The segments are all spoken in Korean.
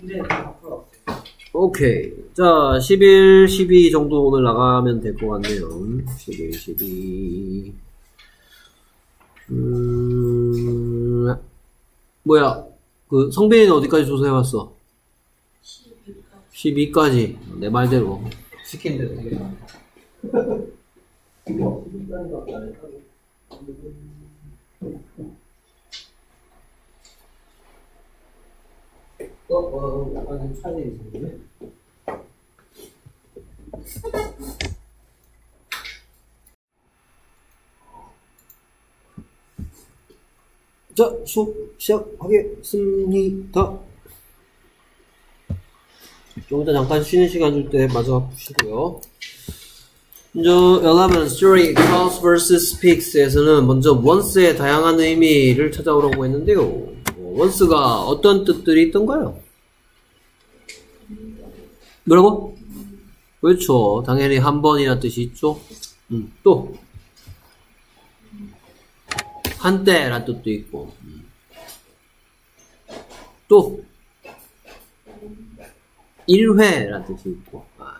근데 앞으로 없어요. 오케이. 자, 11, 12 정도 오늘 나가면 될 것 같네요. 11, 12. 음, 뭐야. 그, 성빈이는 어디까지 조사해왔어? 12까지. 내 말대로. 시킨 대로 되게 어, 어, 약간 차이 있는데? 자, 수업 시작하겠습니다. 좀 이따 잠깐 쉬는 시간 줄 때 마저 푸시고요. 먼저 11 story calls versus speaks에서는 먼저 once의 다양한 의미를 찾아오라고 했는데요. once가 어떤 뜻들이 있던가요? 뭐라고? 그렇죠. 당연히 한 번이라는 뜻이 있죠. 음, 또 한때란 뜻도 있고 음. 또 1회란 뜻이 있고 아.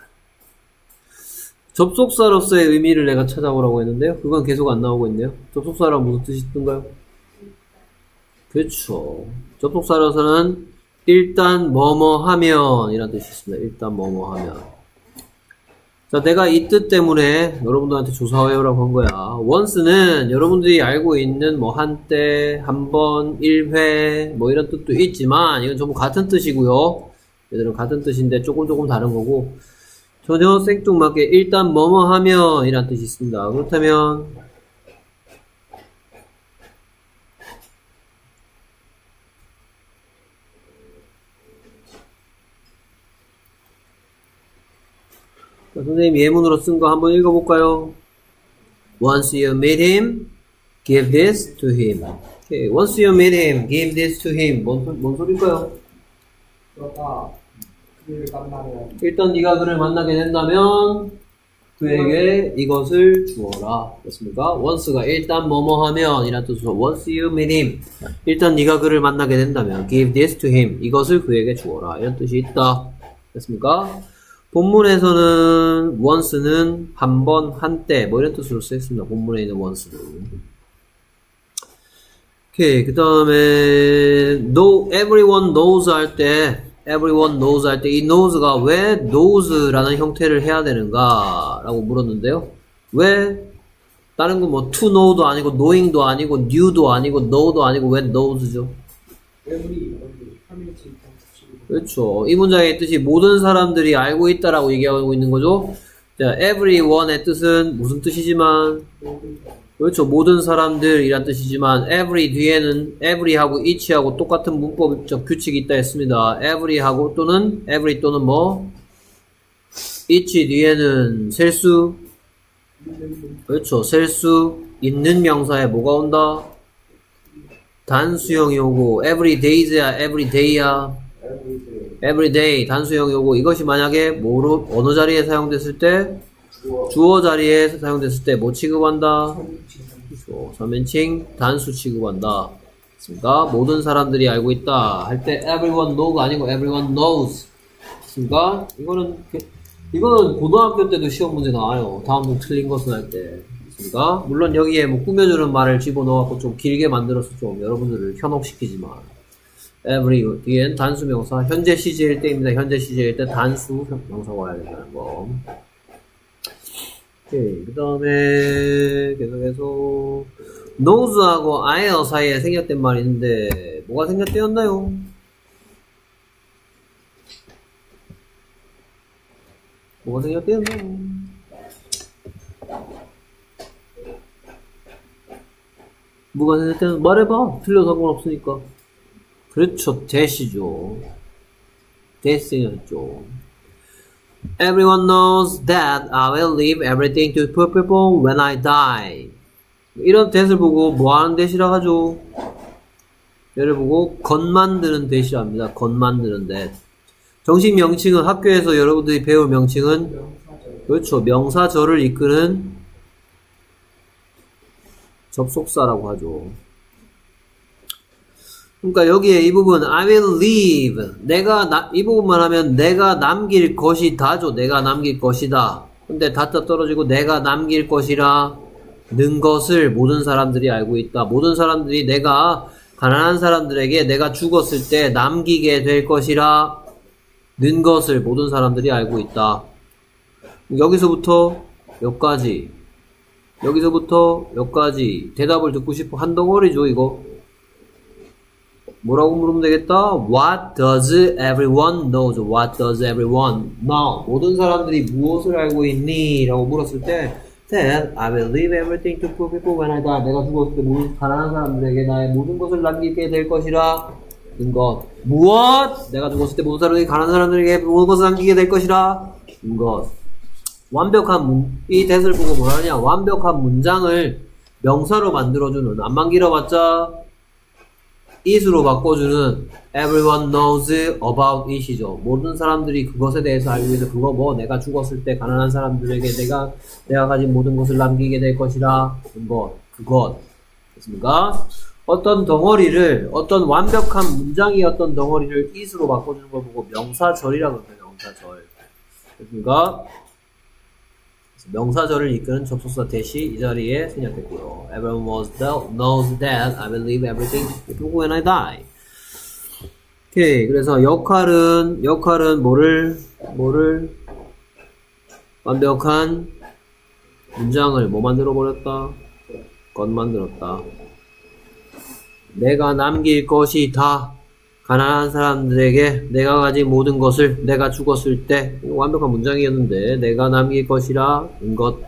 접속사로서의 의미를 내가 찾아오라고 했는데요. 그건 계속 안 나오고 있네요. 접속사란 무슨 뜻이 있던가요? 그렇죠. 접속사로서는 일단 뭐뭐 하면 이란 뜻이 있습니다. 일단 뭐뭐 하면 자, 내가 이 뜻 때문에 여러분들한테 조사해오라고 한 거야. once는 여러분들이 알고 있는 뭐 한때, 한 번, 1회, 뭐 이런 뜻도 있지만 이건 전부 같은 뜻이고요. 얘들은 같은 뜻인데 조금 조금 다른 거고 전혀 생뚱맞게 일단 뭐뭐 하면 이란 뜻이 있습니다. 그렇다면 선생님 예문으로 쓴 거 한번 읽어볼까요? Once you meet him, give this to him. Okay. Once you meet him, give this to him. 뭔, 소- 뭔 소리일까요? 그러다 그를 만나면 일단 네가 그를 만나게 된다면 그에게 이것을 주어라. 그렇습니까? once가 일단 뭐뭐 하면 이란 뜻으로 once you meet him 일단 네가 그를 만나게 된다면 give this to him 이것을 그에게 주어라. 이런 뜻이 있다. 됐습니까? 본문에서는 once는 한 번, 한때 뭐 이런 뜻으로 쓰였습니다. 본문에 있는 once는. 오케이. 그 다음에 know, everyone knows 할 때 everyone knows 할 때 이 knows가 왜 knows라는 형태를 해야 되는가 라고 물었는데요. 왜 다른 거뭐 to know도 아니고 knowing도 아니고 knew도 아니고 know도 아니고 왜 knows죠? 그렇죠. 이 문장의 뜻이 모든 사람들이 알고 있다라고 얘기하고 있는 거죠. 자, everyone의 뜻은 무슨 뜻이지만 그렇죠. 모든 사람들이란 뜻이지만 every 뒤에는 every하고 each하고 똑같은 문법적 규칙이 있다 했습니다. every하고 또는 every 또는 뭐 each 뒤에는 셀 수 그렇죠. 셀 수 있는 명사에 뭐가 온다? 단수형이 오고 every days야 every day야 everyday every day 단수형이 오고 이것이 만약에 뭐로 어느 자리에 사용됐을 때 주어 자리에 사용됐을 때 뭐 취급한다? 3인칭 단수 취급한다. 그러니까 모든 사람들이 알고 있다 할 때 everyone know가 아니고 everyone knows. 그러니까 이거는 게- 이거는 고등학교 때도 시험 문제 나와요. 다음 중 틀린 것은 할 때. 그러니까 물론 여기에 뭐 꾸며주는 말을 집어넣어갖고 좀 길게 만들어서 좀 여러분들을 현혹시키지만 every 뒤엔 단수 명사 현재 시제일 때입니다. 현재 시제일 때 단수 명사가 와야 된다는 거. 그 다음에, 계속해서, knows하고 IL 사이에 생략된 말이 있는데, 뭐가 생략되었나요? 뭐가 생략되었나요? 뭐가 생략되었나요? 말해봐. 틀려 상관없으니까. 그렇죠. 대시죠. 대시였죠. Everyone knows that I will leave everything to poor people when I die. 이런 대을 보고 뭐 하는 대시라 하죠? 얘를 보고 건 만드는 대시라 합니다. 건 만드는 대. 정식 명칭은 학교에서 여러분들이 배울 명칭은 그렇죠. 명사절을 이끄는 접속사라고 하죠. 그러니까 여기에 이 부분 I will leave. 내가 나, 이 부분만 하면 내가 남길 것이 다죠. 내가 남길 것이다. 근데 다짜 떨어지고 내가 남길 것이라 는 것을 모든 사람들이 알고 있다. 모든 사람들이 내가 가난한 사람들에게 내가 죽었을 때 남기게 될 것이라 는 것을 모든 사람들이 알고 있다. 여기서부터 여기까지? 여기서부터 여기까지? 대답을 듣고 싶어? 한 덩어리죠 이거 뭐라고 물으면 되겠다? What does everyone knows? What does everyone know? 모든 사람들이 무엇을 알고 있니? 라고 물었을 때 Then I will leave everything to poor people when I die. 내가 죽었을 때 모든 가난한 사람들에게 나의 모든 것을 남기게 될 것이라 는 것. 무엇? 내가 죽었을 때 모든 사람들이 가난한 사람들에게 모든 것을 남기게 될 것이라 는 것. 완벽한 문, 이 대을 보고 뭐라 하냐? 완벽한 문장을 명사로 만들어주는 안만 길어봤자 it으로 바꿔주는 everyone knows about it이죠. 모든 사람들이 그것에 대해서 알고 있는 그거 뭐 내가 죽었을 때 가난한 사람들에게 내가 내가 가진 모든 것을 남기게 될 것이라 것 그것 됐습니까? 어떤 덩어리를 어떤 완벽한 문장이었던 덩어리를 it으로 바꿔주는 걸 보고 명사절이라고 합니다. 명사절 됐습니까? 명사절을 이끄는 접속사 대시 이 자리에 생략됐고요. Everyone was that, knows that I leave everything when I die. 오케이. 그래서 역할은 역할은 뭐를 뭐를 완벽한 문장을 뭐 만들어 버렸다. 것 만들었다. 내가 남길 것이 다 가난한 사람들에게 내가 가진 모든 것을 내가 죽었을 때 완벽한 문장이었는데 내가 남길 것이라 는 것.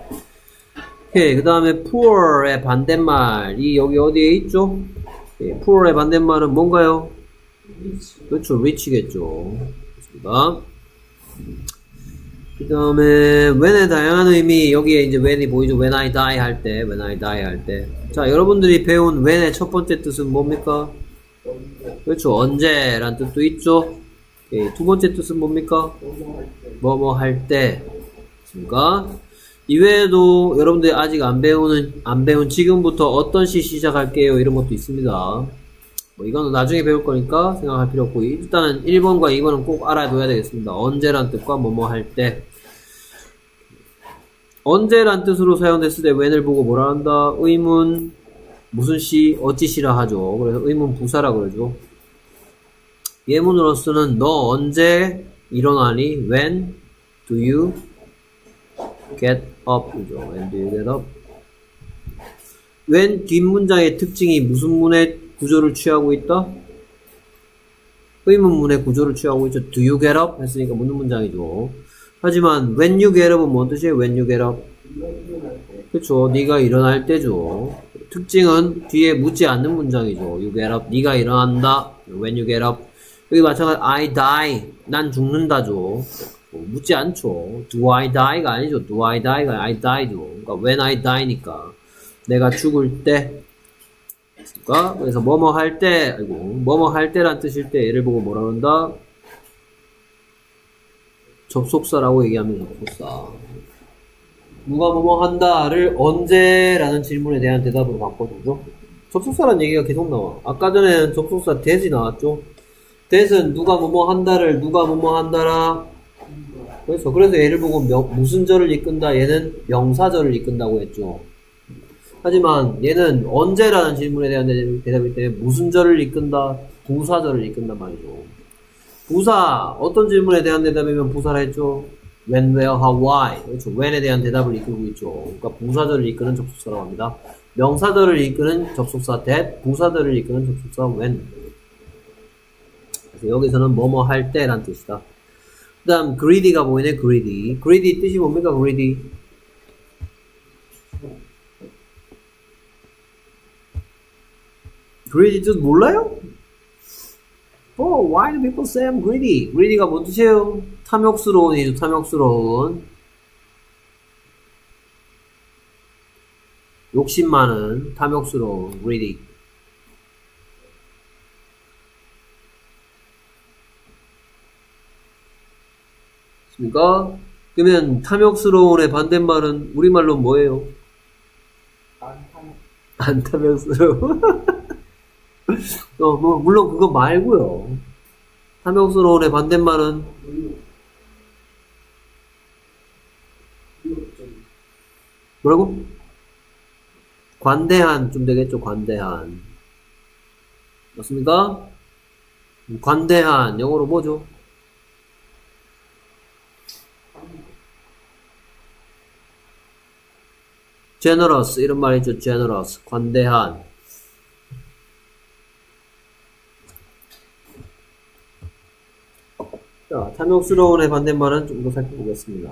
오케이 그 다음에 poor의 반대말이 여기 어디에 있죠? 오케이, poor의 반대말은 뭔가요? 그렇죠 rich겠죠. 그 다음에 when의 다양한 의미 여기에 이제 when이 보이죠 when I die 할 때 when I die 할 때 자 여러분들이 배운 when의 첫 번째 뜻은 뭡니까? 그렇죠. 언제란 뜻도 있죠. 오케이. 두 번째 뜻은 뭡니까? 뭐뭐 할 때. 그니까 이외에도 여러분들이 아직 안 배우는 안 배운 지금부터 어떤 시 시작할게요 이런 것도 있습니다. 뭐 이거는 나중에 배울 거니까 생각할 필요 없고 일단은 1번과 2번은 꼭 알아둬야 되겠습니다. 언제란 뜻과 뭐뭐 할 때. 언제란 뜻으로 사용됐을 때 when을 보고 뭐라 한다? 의문 무슨 시 어찌 시라 하죠. 그래서 의문 부사라 그러죠. 예문으로서는 너 언제 일어나니? When do you get up? 그죠. When do you get up? when 뒷문장의 특징이 무슨 문의 구조를 취하고 있다? 의문문의 구조를 취하고 있죠. Do you get up? 했으니까 묻는 문장이죠. 하지만 when you get up은 뭔 뜻이에요? when you get up? 그쵸. 네가 일어날 때죠. 특징은 뒤에 묻지 않는 문장이죠. You get up. 네가 일어난다. When you get up. 여기 마찬가지 I die. 난 죽는다죠. 묻지 않죠. Do I die가 아니죠. Do I die가 I die죠. 그러니까 when I die니까 내가 죽을 때. 그러니까 그래서 뭐뭐 할 때, 아이고 뭐뭐 할 때란 뜻일 때 얘를 보고 뭐라 그런다? 접속사라고 얘기하면 접속사. 누가 뭐뭐 한다를 언제라는 질문에 대한 대답으로 바꿔주죠. 접속사란 얘기가 계속 나와. 아까 전에는 접속사 대지 나왔죠. 대은 누가 뭐뭐 한다를 누가 뭐뭐 한다라. 그래서 그래서 얘를 보고 명, 무슨 절을 이끈다. 얘는 명사절을 이끈다고 했죠. 하지만 얘는 언제라는 질문에 대한 대답이기 때문에 무슨 절을 이끈다. 부사절을 이끈단 말이죠. 부사 어떤 질문에 대한 대답이면 부사를 했죠. When, where, how, why. 그렇죠. when에 대한 대답을 이끌고 있죠. 그러니까 부사절을 이끄는 접속사라고 합니다. 명사절을 이끄는 접속사 that, 부사절을 이끄는 접속사 when. 그래서 여기서는 뭐뭐 할 때란 뜻이다. 그 다음 greedy가 보이네, greedy. greedy 뜻이 뭡니까, greedy? greedy 뜻 몰라요? Oh, why do people say I'm greedy? greedy가 뭔 뜻이에요? 탐욕스러운이죠, 탐욕스러운. 욕심 많은, 탐욕스러운, greedy. 그니까 그러면 탐욕스러운의 반대말은 우리말로 뭐예요? 안 탐욕스러워. 어, 뭐, 물론 그거 말고요. 탐욕스러운의 반대말은 의욕. 의욕적인. 뭐라고? 관대한 좀 되겠죠, 관대한. 맞습니까? 관대한, 영어로 뭐죠? generous, 이런 말 있죠, generous. 관대한. 자, 탐욕스러운의 반대말은 좀 더 살펴보겠습니다.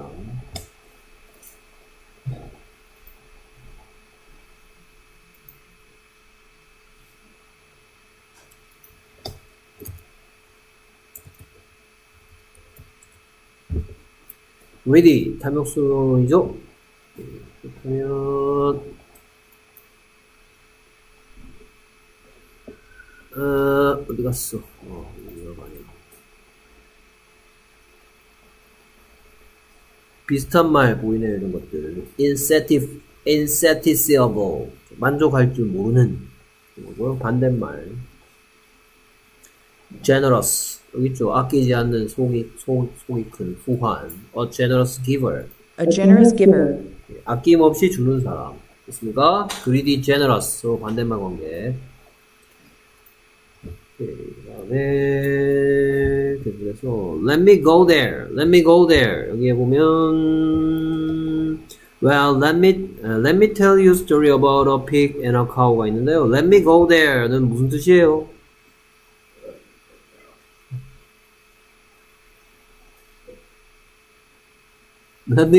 Ready 탐욕스러운이죠? 그러면 어, 어디 갔어? 어. 비슷한 말 보이네요, 이런 것들. insatisf, insatiable. 만족할 줄 모르는. 반대말. generous. 여기 있죠. 아끼지 않는 속이, 속, 속이 큰 후한. a generous giver. A generous giver. 아낌없이 주는 사람. 됐습니까? greedy, generous. 반대말 관계. 그 다음에, 그래서, let me go there. let me go there. 여기에 보면, well, let me, uh, let me tell you a story about a pig and a cow가 있는데요. let me go there는 무슨 뜻이에요?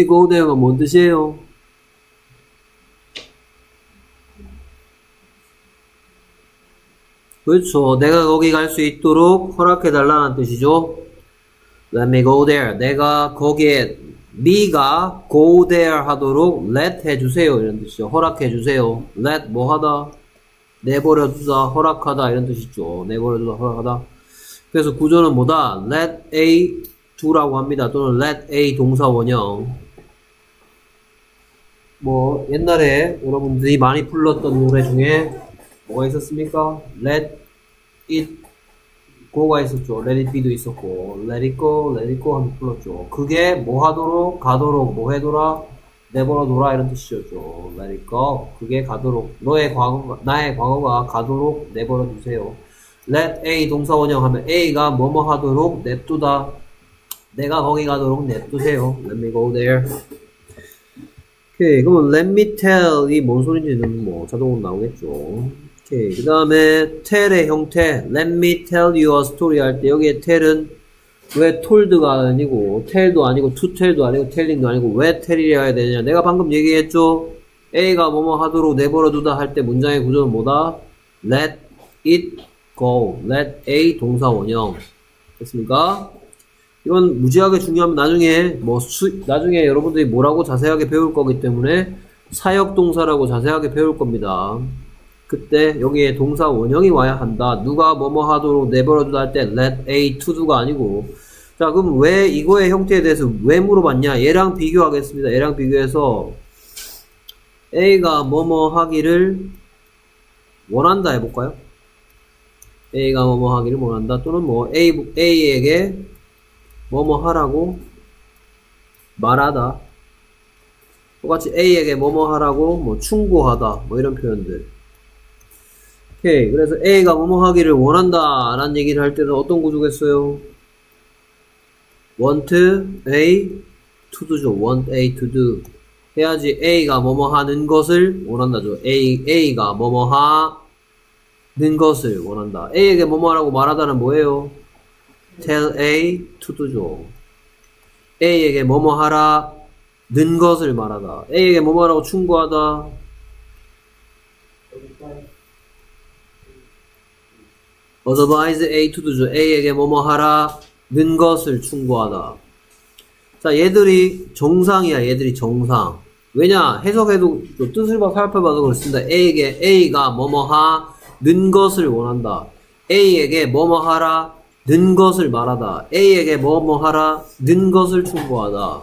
Go there가 뭔 뜻이에요? 그렇죠. 내가 거기 갈 수 있도록 허락해달라는 뜻이죠. Let me go there. 내가 거기에 me가 go there 하도록 let 해주세요. 이런 뜻이죠. 허락해주세요. let 뭐 하다? 내버려두다, 허락하다 이런 뜻이죠. 내버려두다, 허락하다. 그래서 구조는 뭐다? let A do라고 합니다. 또는 let A 동사 원형. 뭐 옛날에 여러분들이 많이 불렀던 노래 중에 뭐가 있었습니까? Let it go가 있었죠. Let it be도 있었고, Let it go, Let it go 하면 불렀죠. 그게 뭐 하도록, 가도록, 뭐 해둬라, 내버려 둬라 이런 뜻이었죠. Let it go. 그게 가도록, 너의 과거가, 나의 과거가 가도록 내버려 두세요. Let A 동사 원형 하면 A가 뭐뭐 하도록 냅두다. 내가 거기 가도록 냅두세요. Let me go there. 오케이, 그러면 let me tell이 뭔 소리인지는 뭐 자동으로 나오겠죠. 오케이, 그 다음에 tell의 형태, let me tell you a story 할 때 여기에 tell은 왜 told가 아니고 tell도 아니고 to tell도 아니고 telling도 아니고 왜 tell이라 해야 되냐? 내가 방금 얘기했죠. A가 뭐뭐 하도록 내버려두다 할 때 문장의 구조는 뭐다? let it go, let A 동사 원형 됐습니까? 이건 무지하게 중요하면 나중에 뭐 수, 나중에 여러분들이 뭐라고 자세하게 배울 거기 때문에 사역 동사라고 자세하게 배울 겁니다. 그때 여기에 동사 원형이 와야 한다. 누가 뭐뭐 하도록 내버려 두다 할 때 let A to do가 아니고 자 그럼 왜 이거의 형태에 대해서 왜 물어봤냐? 얘랑 비교하겠습니다. 얘랑 비교해서 A가 뭐뭐 하기를 원한다 해볼까요? A가 뭐뭐 하기를 원한다 또는 뭐 A, A에게 뭐뭐 하라고 말하다. 똑같이 A에게 뭐뭐 하라고 뭐 충고하다. 뭐 이런 표현들. 오케이. 그래서 A가 뭐뭐 하기를 원한다 라는 얘기를 할 때는 어떤 구조겠어요? want A to do죠. want A to do. 해야지 A가 뭐뭐 하는 것을 원한다죠. A, A가 뭐뭐 하는 것을 원한다. A에게 뭐뭐 하라고 말하다는 뭐예요? Tell A to do죠. A에게 뭐뭐 하라 는 것을 말하다. A에게 뭐뭐 하라고 충고하다. advise A to do죠. A에게 뭐뭐 하라 는 것을 충고하다. 자, 얘들이 정상이야. 얘들이 정상. 왜냐? 해석해도 뜻을 봐 살펴봐도 그렇습니다. A에게 A가 뭐뭐 하 는 것을 원한다. A에게 뭐뭐 하라 는 것을 말하다. A에게 뭐뭐 하라, 는 것을 충고하다.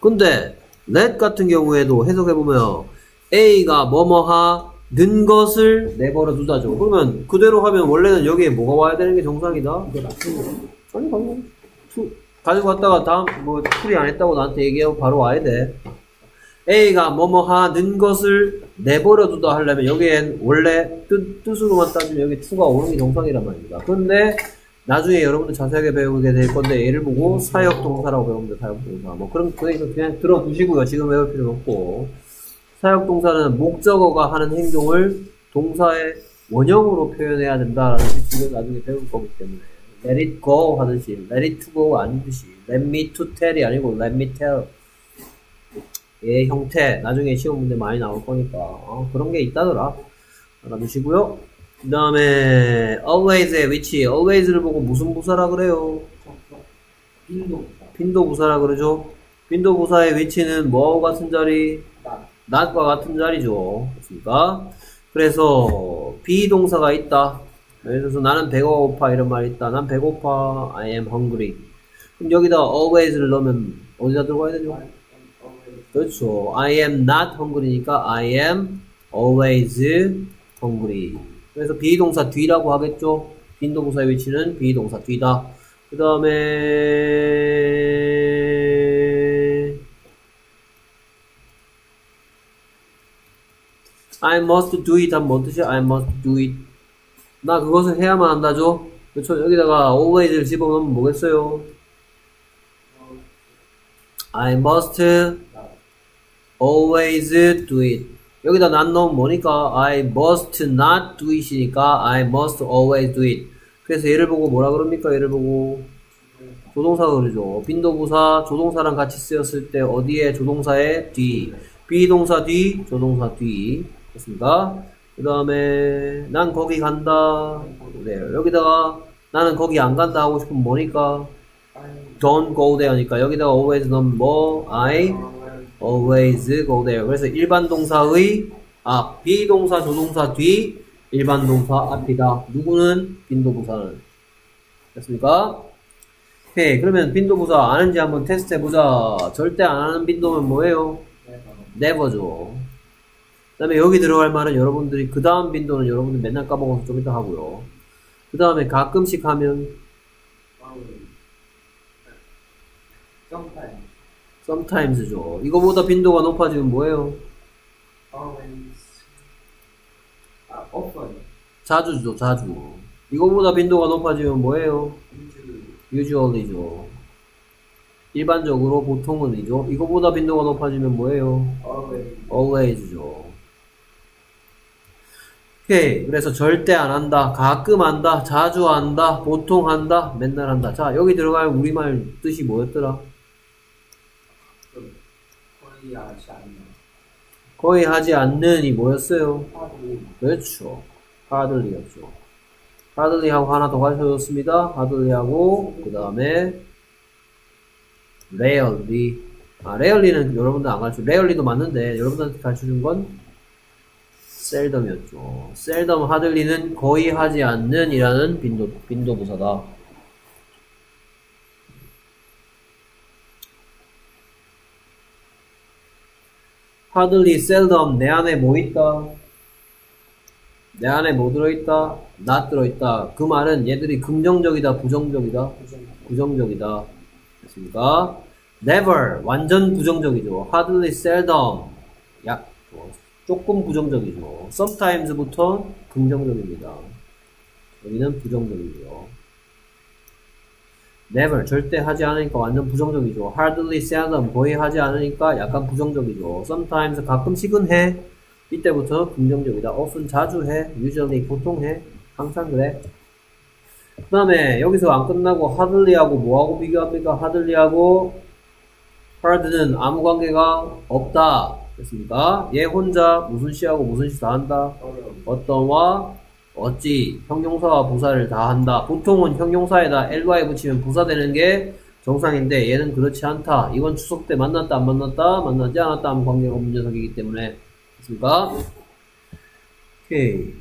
근데 let 같은 경우에도 해석해 보면 A가 뭐뭐 는 것을 내버려 두다죠. 그러면 그대로 하면 원래는 여기에 뭐가 와야 되는 게 정상이다? 이거 맞춘 거. 아니 방금 to 가지고 왔다가 다음 뭐 풀이 안 했다고 나한테 얘기하고 바로 와야 돼. A가 뭐뭐 하는 것을 내버려 두다 하려면 여기엔 원래 뜻, 뜻으로만 따지면 여기 to가 오는 게 정상이란 말입니다. 그런데 나중에 여러분들 자세하게 배우게 될 건데 얘를 보고 사역 동사라고 돼, 사역 동사. 뭐 그런 그래서 그냥 들어두시고요. 지금 외울 필요 없고. 사역 동사는 목적어가 하는 행동을 동사의 원형으로 표현해야 된다라는 뜻을 나중에 배울 거기 때문에. Let it go 하듯이 let it to go 아니듯이. Let me to tell이 아니고 let me tell. 얘 형태. 나중에 시험 문제 많이 나올 거니까. 어, 그런 게 있다더라. 알아두시고요 그 다음에 always의 위치 always를 보고 무슨 부사라 그래요 빈도. 빈도 부사라 그러죠 빈도 부사의 위치는 뭐와 같은 자리 나. not과 같은 자리죠. 그렇습니까? 그래서 비동사가 있다. 예를 들어서 나는 배고파 이런 말이 있다. 난 배고파. I am hungry. 그럼 여기다 always를 넣으면 어디다 들어가야 되죠? 그렇죠. I am not hungry니까 I am always hungry. 그래서 비동사 뒤라고 하겠죠. 빈도부사의 위치는 비동사 뒤다. 그 다음에 I must do it 하면 뭔 뜻이야? I must do it. 나 그것을 해야만 한다죠? 그렇죠? 여기다가 always를 집어넣으면 뭐겠어요? I must always do it. 여기다 난 넣으면 뭐니까? I must not do it이니까 I must always do it. 그래서 얘를 보고 뭐라 그럽니까? 얘를 보고 조동사가 그러죠. 빈도부사 조동사랑 같이 쓰였을 때 어디에 조동사의 뒤. be동사 뒤, 조동사 뒤. 됐습니까? 그 다음에 난 거기 간다. 네, 여기다가 나는 거기 안 간다 하고 싶으면 뭐니까? Don't go there니까 여기다가 always 넣으면 뭐? I always go there. 그래서 일반 동사의 앞, be동사 조동사 뒤, 일반 동사 앞이다. 누구는? 빈도부사는. 됐습니까? 오케이. 그러면 빈도부사 아는지 한번 테스트 해보자. 절대 안 하는 빈도면 뭐예요? never죠. 그 다음에 여기 들어갈 말은 여러분들이 그 다음 빈도는 여러분들 맨날 까먹어서 좀 이따 하고요. 그 다음에 가끔씩 하면 Sometimes. Sometimes죠. 이거보다 빈도가 높아지면 뭐예요? Always. 아, often. 자주죠, 자주. 이거보다 빈도가 높아지면 뭐예요? Usually. usually죠. 일반적으로 보통은이죠. 이거보다 빈도가 높아지면 뭐예요? Always. always죠. 오케이. 그래서 절대 안 한다, 가끔 한다, 자주 한다, 보통 한다, 맨날 한다. 자, 여기 들어갈 우리말 뜻이 뭐였더라? 거의 하지 않는. 거의 하지 않는이 뭐였어요? 그렇죠. hardly였죠. hardly하고 하나 더 가르쳐줬습니다. hardly하고 그 다음에 rarely. 아, rarely는 여러분들 안 가르쳐. rarely도 맞는데 여러분들한테 가르쳐준 건 seldom이었죠. seldom, hardly는 거의 하지 않는 이라는 빈도, 빈도 부사다. Hardly, seldom, 내 안에 뭐 있다? 내 안에 뭐 들어있다? not 들어있다. 그 말은 얘들이 긍정적이다, 부정적이다? 부정적이다. 됐습니까? never, 완전 부정적이죠. hardly, seldom, 약, 뭐, 조금 부정적이죠. sometimes부터 긍정적입니다. 여기는 부정적이고요. Never, 절대 하지 않으니까 완전 부정적이죠. hardly, seldom, 거의 하지 않으니까 약간 부정적이죠. sometimes, 가끔씩은 해. 이때부터 긍정적이다. often, 자주 해. usually, 보통 해. 항상 그래. 그 다음에 여기서 안 끝나고 hardly하고 뭐하고 비교합니까? hardly하고 hard는 아무 관계가 없다. 됐습니까? 얘 혼자 무슨 시하고 무슨 시 다 한다. 어떤와 어찌 형용사와 부사를 다 한다. 보통은 형용사에다 ly 붙이면 부사 되는 게 정상인데 얘는 그렇지 않다. 이건 추석 때 만났다 안 만났다 만나지 않았다 하면 관계가 없는 녀석이기 때문에 됐습니까? 오케이.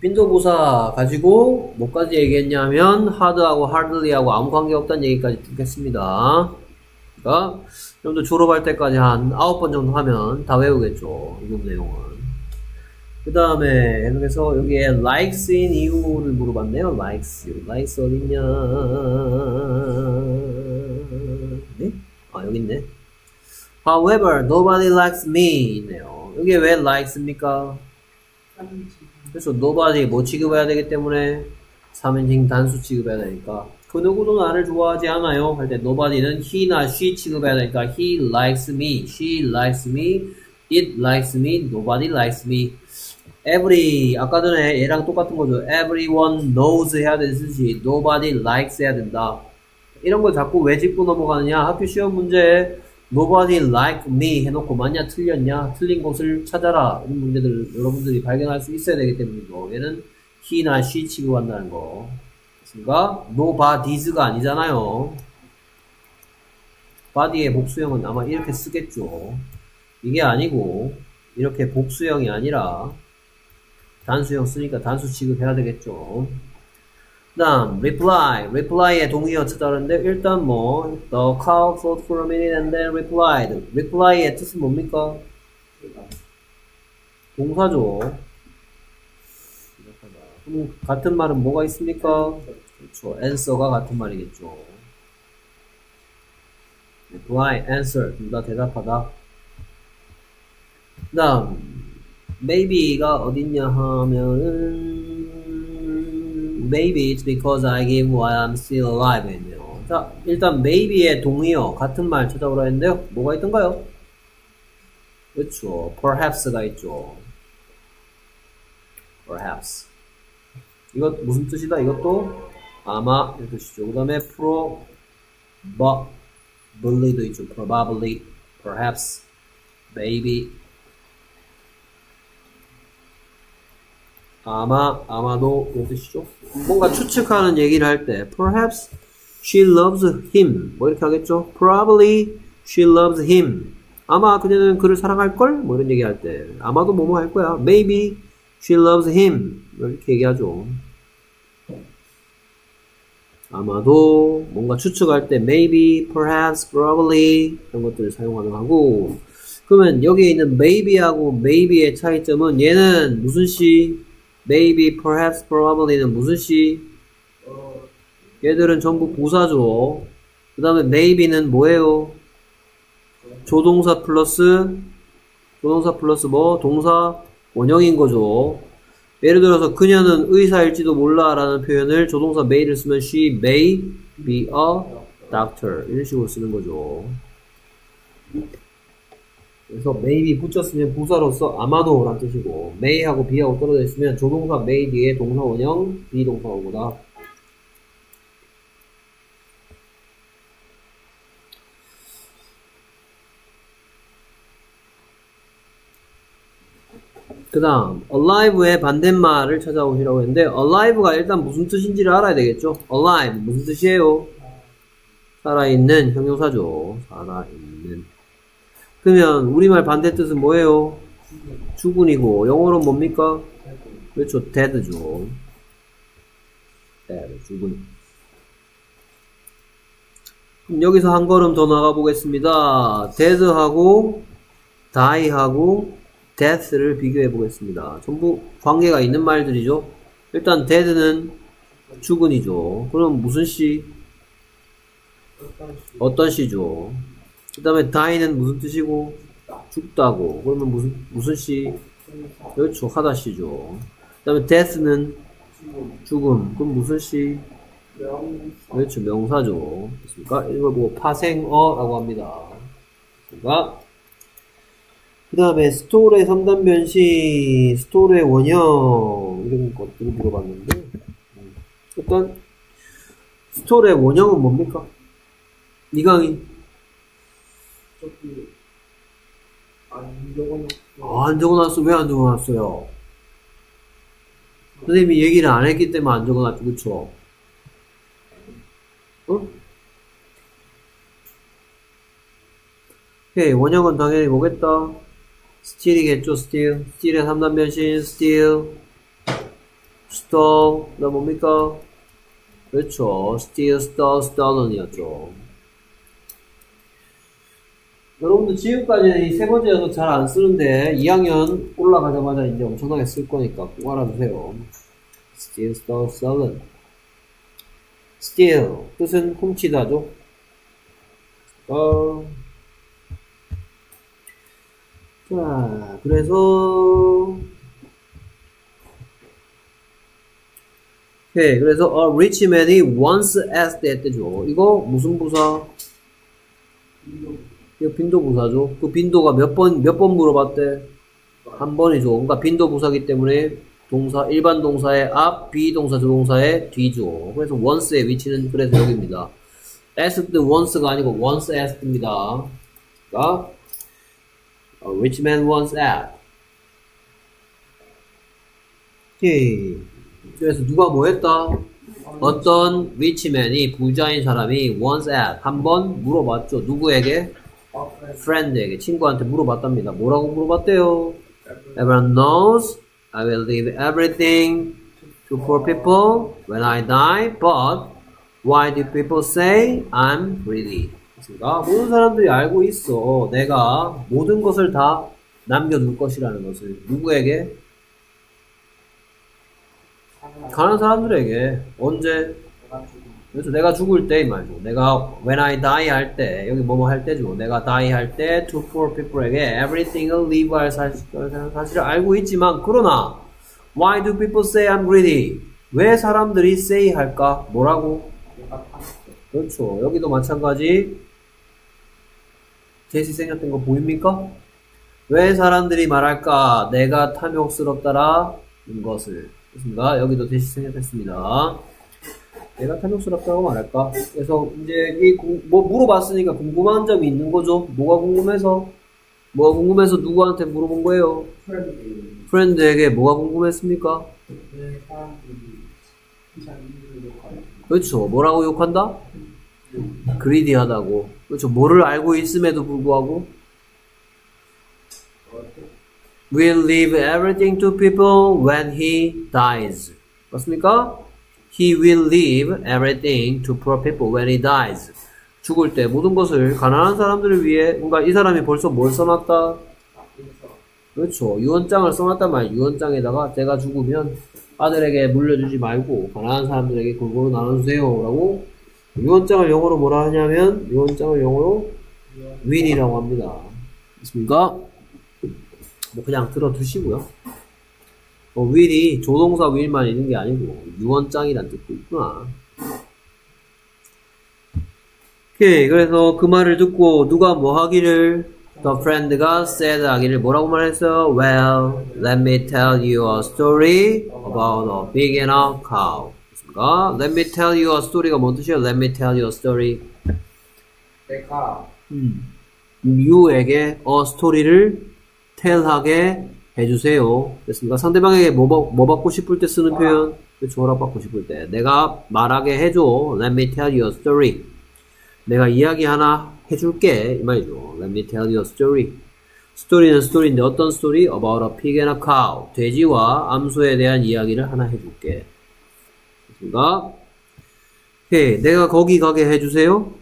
빈도부사 가지고 뭐까지 얘기했냐면 하드하고 하드리하고 아무 관계 없다는 얘기까지 쭉 했습니다. 그러니까 여러분들 졸업할 때까지 한 아홉 번 정도 하면 다 외우겠죠. 이 내용은. 그 다음에 계속해서 여기에 likes인 이유를 물어봤네요. likes. likes 어딨냐? 네? 아, 여기 있네. However, nobody likes me. 있네요. 여기 왜 likes입니까? 그래서 nobody 뭐 취급해야 되기 때문에 3인칭 단수 취급해야 되니까 그 누구도 나를 좋아하지 않아요. 할 때 nobody는 he나 she 취급해야 되니까 he likes me, she likes me, it likes me, nobody likes me. Every 아까 전에 얘랑 똑같은 거죠. everyone knows 해야 되듯이 nobody likes 해야 된다. 이런 걸 자꾸 왜 짚고 넘어가느냐? 학교 시험 문제에 nobody like me 해놓고 맞냐 틀렸냐? 틀린 것을 찾아라. 이런 문제들을 여러분들이 발견할 수 있어야 되기 때문이고 얘는 he나 she 취급한다는 거. 그러니까? nobody's가 아니잖아요. body의 복수형은 아마 이렇게 쓰겠죠. 이게 아니고 이렇게 복수형이 아니라 단수형 쓰니까 단수 취급해야 되겠죠. 그 다음 reply, reply의 동의어 찾아라는데 일단 뭐 the cow thought for a minute and then replied. reply의 뜻은 뭡니까? 동사죠. 같은 말은 뭐가 있습니까? 그렇죠. answer가 같은 말이겠죠. reply, answer. 둘 다 대답하다. 그 다음 maybe가 어딨냐 하면은 maybe it's because I give while I'm still alive 했네요. 자, 일단 maybe의 동의어 같은 말 찾아보라 했는데요. 뭐가 있던가요? 그렇죠. perhaps가 있죠. perhaps. 이것 무슨 뜻이다? 이것도 아마 이 뜻이죠. 그 다음에 probably도 있죠. probably, perhaps, maybe, 아마, 아마도 이 뜻이죠. 뭔가 추측하는 얘기를 할 때 perhaps she loves him 뭐 이렇게 하겠죠. probably she loves him 아마 그녀는 그를 사랑할 걸? 뭐 이런 얘기 할 때 아마도 뭐뭐 할 거야. maybe she loves him 뭐 이렇게 얘기하죠. 아마도 뭔가 추측할 때 maybe, perhaps, probably 이런 것들을 사용하는 하고 그러면 여기에 있는 maybe하고 maybe의 차이점은 얘는 무슨 시? Maybe, perhaps, probably는 무슨 시? 얘들은 전부 부사죠. 그 다음에 maybe는 뭐예요? 조동사 플러스 조동사 플러스 뭐? 동사 원형인 거죠. 예를 들어서 그녀는 의사일지도 몰라 라는 표현을 조동사 may를 쓰면 she may be a doctor 이런 식으로 쓰는 거죠. 그래서 maybe 붙였으면 부사로서 아마도란 뜻이고 may하고 be하고 떨어져 있으면 조동사 may 뒤에 동사 원형 비동사 오고다. 그 다음 alive의 반대말을 찾아오시라고 했는데 alive가 일단 무슨 뜻인지를 알아야 되겠죠 alive 무슨 뜻이에요? 살아있는 형용사죠 살아있는 그러면 우리말 반대 뜻은 뭐예요? 죽은이고 영어로 뭡니까? 그렇죠 dead죠 dead 죽은 그럼 여기서 한 걸음 더 나가 보겠습니다 dead하고 die하고 death를 비교해 보겠습니다. 전부 관계가 있는 말들이죠. 일단 dead는 죽은이죠. 그럼 무슨 시? 어떤 시죠? 그 다음에 die는 무슨 뜻이고? 죽다고. 그러면 무슨, 무슨 시? 그렇죠. 하다 시죠. 그 다음에 death는 죽음. 그럼 무슨 시? 그렇죠. 명사죠. 됐습니까? 이걸 보고 파생어라고 합니다. 그러니까 그 다음에 store의 3단 변신, store의 원형 이런 것들을 물어봤는데 일단 stole의 원형은 뭡니까? 이강인 안 적어놓고 아, 안 적어놨어 왜 안 적어놨어요? 선생님이 얘기를 안 했기 때문에 안 적어놨죠 그쵸? 어? 오케이 원형은 당연히 뭐겠다? steal이겠죠 steal steal의 3단 변신 steal stole 나 뭡니까? 그렇죠 steal stole stolen이었죠 여러분들 지금까지는 이 세 번째 녀석 잘 안 쓰는데 2학년 올라가자마자 이제 엄청나게 쓸 거니까 꼭 알아두세요. Steal stole stolen. Steal 뜻은 훔치다죠. 어. 자, 그래서 오케이, 그래서 a rich man이 once asked 했대죠. 이거 무슨 부사? 이거 빈도 부사죠. 그 빈도가 몇 번, 몇 번 물어봤대? 한 번이죠. 그러니까 빈도 부사기 때문에 동사, 일반 동사의 앞, 비동사, 조동사의 뒤죠. 그래서 once의 위치는 그래서 여기입니다. asked once가 아니고 once asked입니다. 그러니까 a rich man once asked. 오케이. 그래서 누가 뭐 했다? 어떤 리치맨이 부자인 사람이 once asked 한번 물어봤죠. 누구에게? Friend에게 친구한테 물어봤답니다. 뭐라고 물어봤대요? Everyone knows I will leave everything to poor people when I die, but why do people say I'm greedy? 그러니까 모든 사람들이 알고 있어. 내가 모든 것을 다 남겨둘 것이라는 것을 누구에게? 가는 사람들에게 언제 그래서 내가 죽을 때 이 말이죠. 내가 when I die 할 때 여기 뭐뭐 할 때죠. 내가 die 할 때 to poor people에게 everything을 leave 할 사실, 사실을 알고 있지만 그러나 why do people say I'm greedy? 왜 사람들이 say 할까? 뭐라고? 그렇죠. 여기도 마찬가지 제시 생겼던 거 보입니까? 왜 사람들이 말할까? 내가 탐욕스럽다라는 것을 그렇습니다. 여기도 대시 생략했습니다. 내가 탐욕스럽다고 말할까? 그래서 이제 이 뭐 물어봤으니까 궁금한 점이 있는 거죠. 뭐가 궁금해서? 뭐가 궁금해서 누구한테 물어본 거예요? friend friend에게 뭐가 궁금했습니까? 그렇죠. 뭐라고 욕한다? greedy하다고. 그렇죠. 뭐를 알고 있음에도 불구하고 will leave everything to people when he dies. 맞습니까? He will leave everything to poor people when he dies. 죽을 때 모든 것을 가난한 사람들을 위해 뭔가 이 사람이 벌써 뭘 써놨다? 그렇죠. 유언장을 써놨단 말이에요. 유언장에다가 제가 죽으면 아들에게 물려주지 말고 가난한 사람들에게 골고루 나눠주세요. 라고 유언장을 영어로 뭐라 하냐면 유언장을 영어로 will이라고 합니다. 있습니까? 뭐 그냥 들어두시고요. 어, will이 조동사 will만 있는 게 아니고 유언장이란 뜻도 있구나. 오케이 그래서 그 말을 듣고 누가 뭐 하기를 The friend가 said 하기를 뭐라고 말했어? Well, let me tell you a story about a and a cow. 그러니까 Let me tell you a story가 뭔 뜻이야? Let me tell you a story. 내가 음. you에게 a story를 tell하게 해주세요. 됐습니까? 상대방에게 뭐, 받- 뭐 받고 싶을 때 쓰는 표현. 그렇죠. 허락받고 싶을 때. 내가 말하게 해줘. Let me tell you a story. 내가 이야기 하나 해줄게. 이 말이죠. Let me tell you a story. 스토리는 스토리인데 어떤 스토리? About a pig and a cow. 돼지와 암소에 대한 이야기를 하나 해줄게. 됐습니까? 오케이. 내가 거기 가게 해주세요.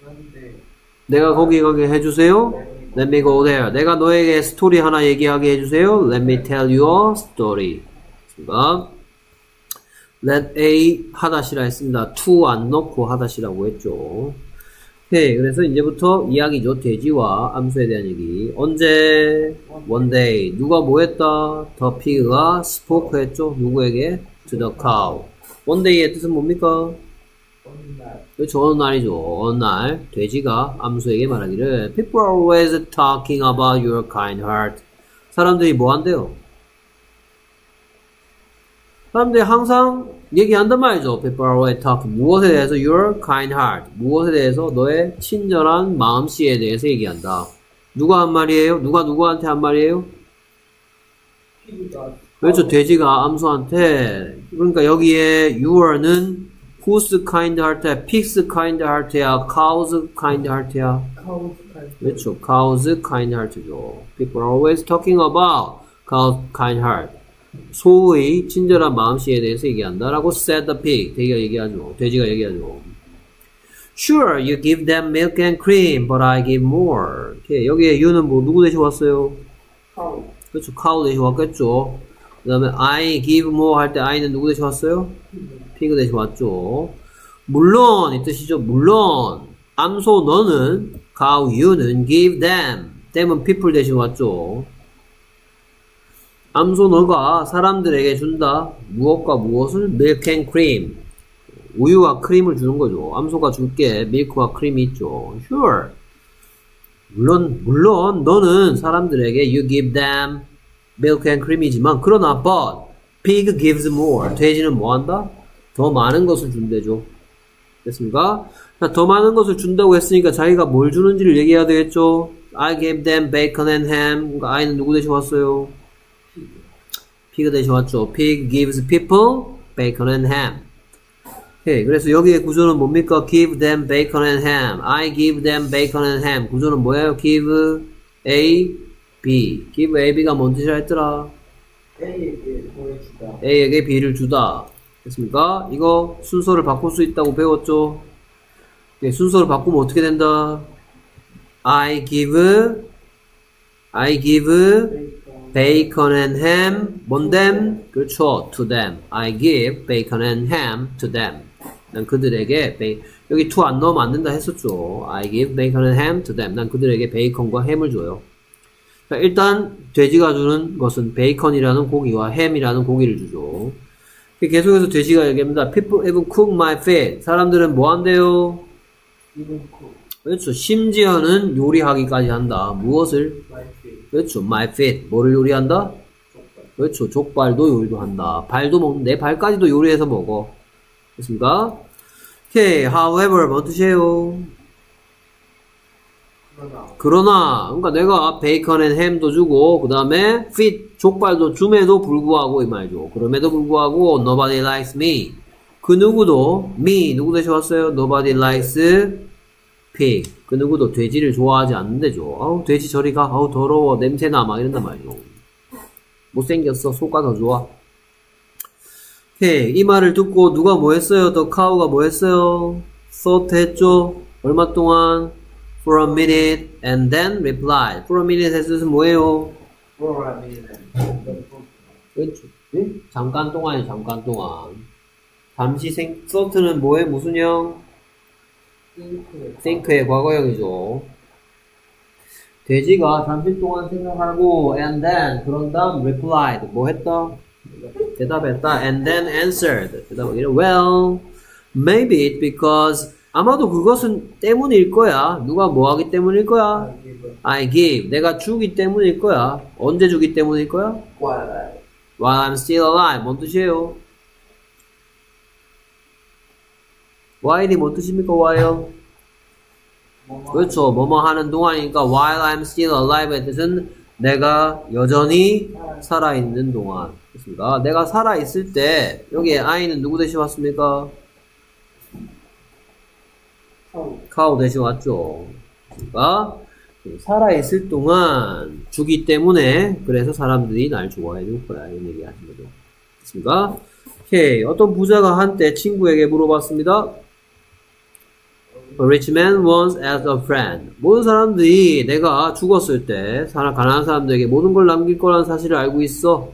그런데 내가 거기 가게 해주세요. Let me go there. 내가 너에게 스토리 하나 얘기하게 해주세요. Let me tell you a story. 자, Let A 하다시라 했습니다. to 안 넣고 하다시라고 했죠. 오케이. 그래서 이제부터 이야기죠. 돼지와 암소에 대한 얘기. 언제? One day. 누가 뭐 했다? The pig가 spoke 했죠. 누구에게? To the cow. One day의 뜻은 뭡니까? 그렇죠. 어느 날이죠. 어느 날 돼지가 암소에게 말하기를 People are always talking about your kind heart. 사람들이 뭐 한대요? 사람들이 항상 얘기한단 말이죠. People are always talking. 무엇에 대해서? Your kind heart. 무엇에 대해서? 너의 친절한 마음씨에 대해서 얘기한다. 누가 한 말이에요? 누가 누구한테 한 말이에요? 그렇죠. 돼지가 암소한테 그러니까 여기에 your는 whose kind heart야? pig's kind heart야? cow's kind heart야? 카우스칼 그렇죠. cow's kind heart죠. People are always talking about cow's kind heart. 소의 친절한 마음씨에 대해서 얘기한다라고 said the pig. 돼지가 얘기하죠. 돼지가 얘기하죠. Sure, you give them milk and cream, but I give more. 이렇게 여기에 you는 뭐 누구 대신 왔어요? 카우. 그렇죠. cow 대신 왔겠죠. 그 다음에 I give more 할 때 I는 누구 대신 왔어요? Pig 대신 왔죠. 물론 이 뜻이죠. 물론 암소 너는 cow you는 give them them은 people 대신 왔죠. 암소 너가 사람들에게 준다. 무엇과 무엇을? milk and cream. 우유와 크림을 주는 거죠. 암소가 줄게 밀크와 크림이 있죠. Sure. 물론 물론 너는 사람들에게 you give them milk and cream이지만 그러나 but pig gives more. 돼지는 뭐 한다? 더 많은 것을 준대죠. 됐습니까? 자, 더 많은 것을 준다고 했으니까 자기가 뭘 주는지를 얘기해야 되겠죠. I gave them bacon and ham. 그러니까 I는 누구 대신 왔어요? pig 대신 왔죠. pig gives people bacon and ham. 오케이. 그래서 여기의 구조는 뭡니까? give them bacon and ham. I give them bacon and ham. 구조는 뭐예요? give A, B. give A, B가 뭔 뜻이라 했더라? A에게 보여주다. A에게 B를 주다. 됐습니까? 이거 순서를 바꿀 수 있다고 배웠죠? 네, 순서를 바꾸면 어떻게 된다? I give, I give bacon and ham, 뭔 them? 그렇죠, to them. I give bacon and ham to them. 난 그들에게, 여기 to 안 넣으면 안 된다 했었죠. I give bacon and ham to them. 난 그들에게 베이컨과 햄을 줘요. 자, 일단, 돼지가 주는 것은 베이컨이라는 고기와 햄이라는 고기를 주죠. 계속해서 돼지가 얘기합니다. People even cook my feet. 사람들은 뭐 한대요? 그렇죠. 심지어는 요리하기까지 한다. 무엇을? 그렇죠. My feet. 뭐를 요리한다? 그렇죠. 족발도 요리도 한다. 발도 먹는, 내 발까지도 요리해서 먹어. 됐습니까? 오케이. However, 뭔 뜻이에요? 그러나. 그러니까 내가 bacon and ham도 주고, 그 다음에 feet, 족발도 줌에도 불구하고 이 말이죠. 그럼에도 불구하고, nobody likes me. 그 누구도, me, 누구 대신 왔어요? nobody likes pig. 그 누구도 돼지를 좋아하지 않는데죠. 아우, 돼지 저리 가. 아우, 더러워. 냄새나. 막 이런단 말이죠. 못생겼어. 소가 더 좋아. 오케이. 이 말을 듣고 누가 뭐 했어요? 더 카우가 뭐 했어요? thought 했죠? 얼마 동안? For a minute and then replied. for a minute 의 뜻은 뭐예요? 프로라미는. 그렇죠. 응? 잠깐 동안이 잠깐 동안. 잠시 생, thought는 뭐에 무슨 형? think의 과거형이죠. 돼지가 잠시 동안 생각하고 and then 그런 다음 replied 뭐 했다? 대답했다 and then answered 대답하기를 well maybe it because 아마도 그것은 때문일 거야 누가 뭐 하기 때문일 거야 I give 내가 주기 때문일 거야 언제 주기 때문일 거야 과. while I'm still alive 뭔 뜻이에요 while이 뭔 뜻입니까 while 그렇죠. 뭐뭐 하는 동안이니까 while I'm still alive의 뜻은 내가 여전히 살아있는 동안. 그렇습니다. 내가 살아있을 때 여기에 I는 누구 대신 왔습니까? 카우 대신 왔죠. 그러니까 살아있을 동안 주기 때문에 그래서 사람들이 날 좋아해 줄 거야. 이런 얘기 하신 거죠. 됐습니까? 오케이. 어떤 부자가 한때 친구에게 물어봤습니다. A rich man once asked a friend. 모든 사람들이 내가 죽었을 때, 사람, 가난한 사람들에게 모든 걸 남길 거라는 사실을 알고 있어.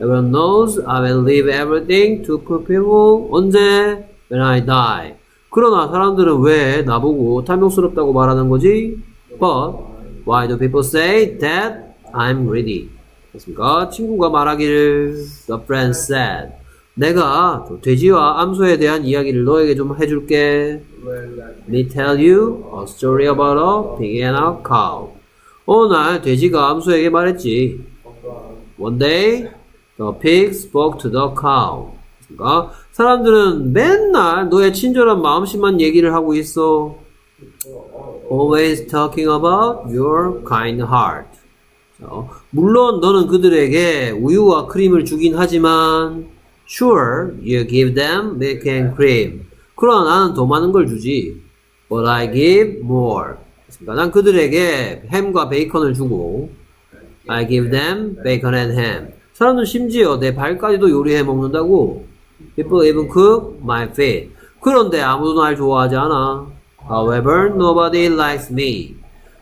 Everyone knows I will leave everything to people. 언제? When I die. 그러나 사람들은 왜 나보고 탐욕스럽다고 말하는 거지? But why do people say that I'm greedy? 됐습니까? 친구가 말하기를 The friend said. 내가 돼지와 암소에 대한 이야기를 너에게 좀 해줄게. 웰. Me tell you a story about a pig and a cow. 어느 날 돼지가 암소에게 말했지. One day, the pig spoke to the cow. 그러니까 사람들은 맨날 너의 친절한 마음씨만 얘기를 하고 있어. Always talking about your kind heart. 자, 물론 너는 그들에게 우유와 크림을 주긴 하지만 Sure, you give them milk and cream. 그러나 나는 더 많은 걸 주지. But I give more. 그러니까 난 그들에게 햄과 베이컨을 주고 I give them bacon and ham. 사람들은 심지어 내 발까지도 요리해 먹는다고. People even cook my feet. 그런데 아무도 날 좋아하지 않아. However, nobody likes me.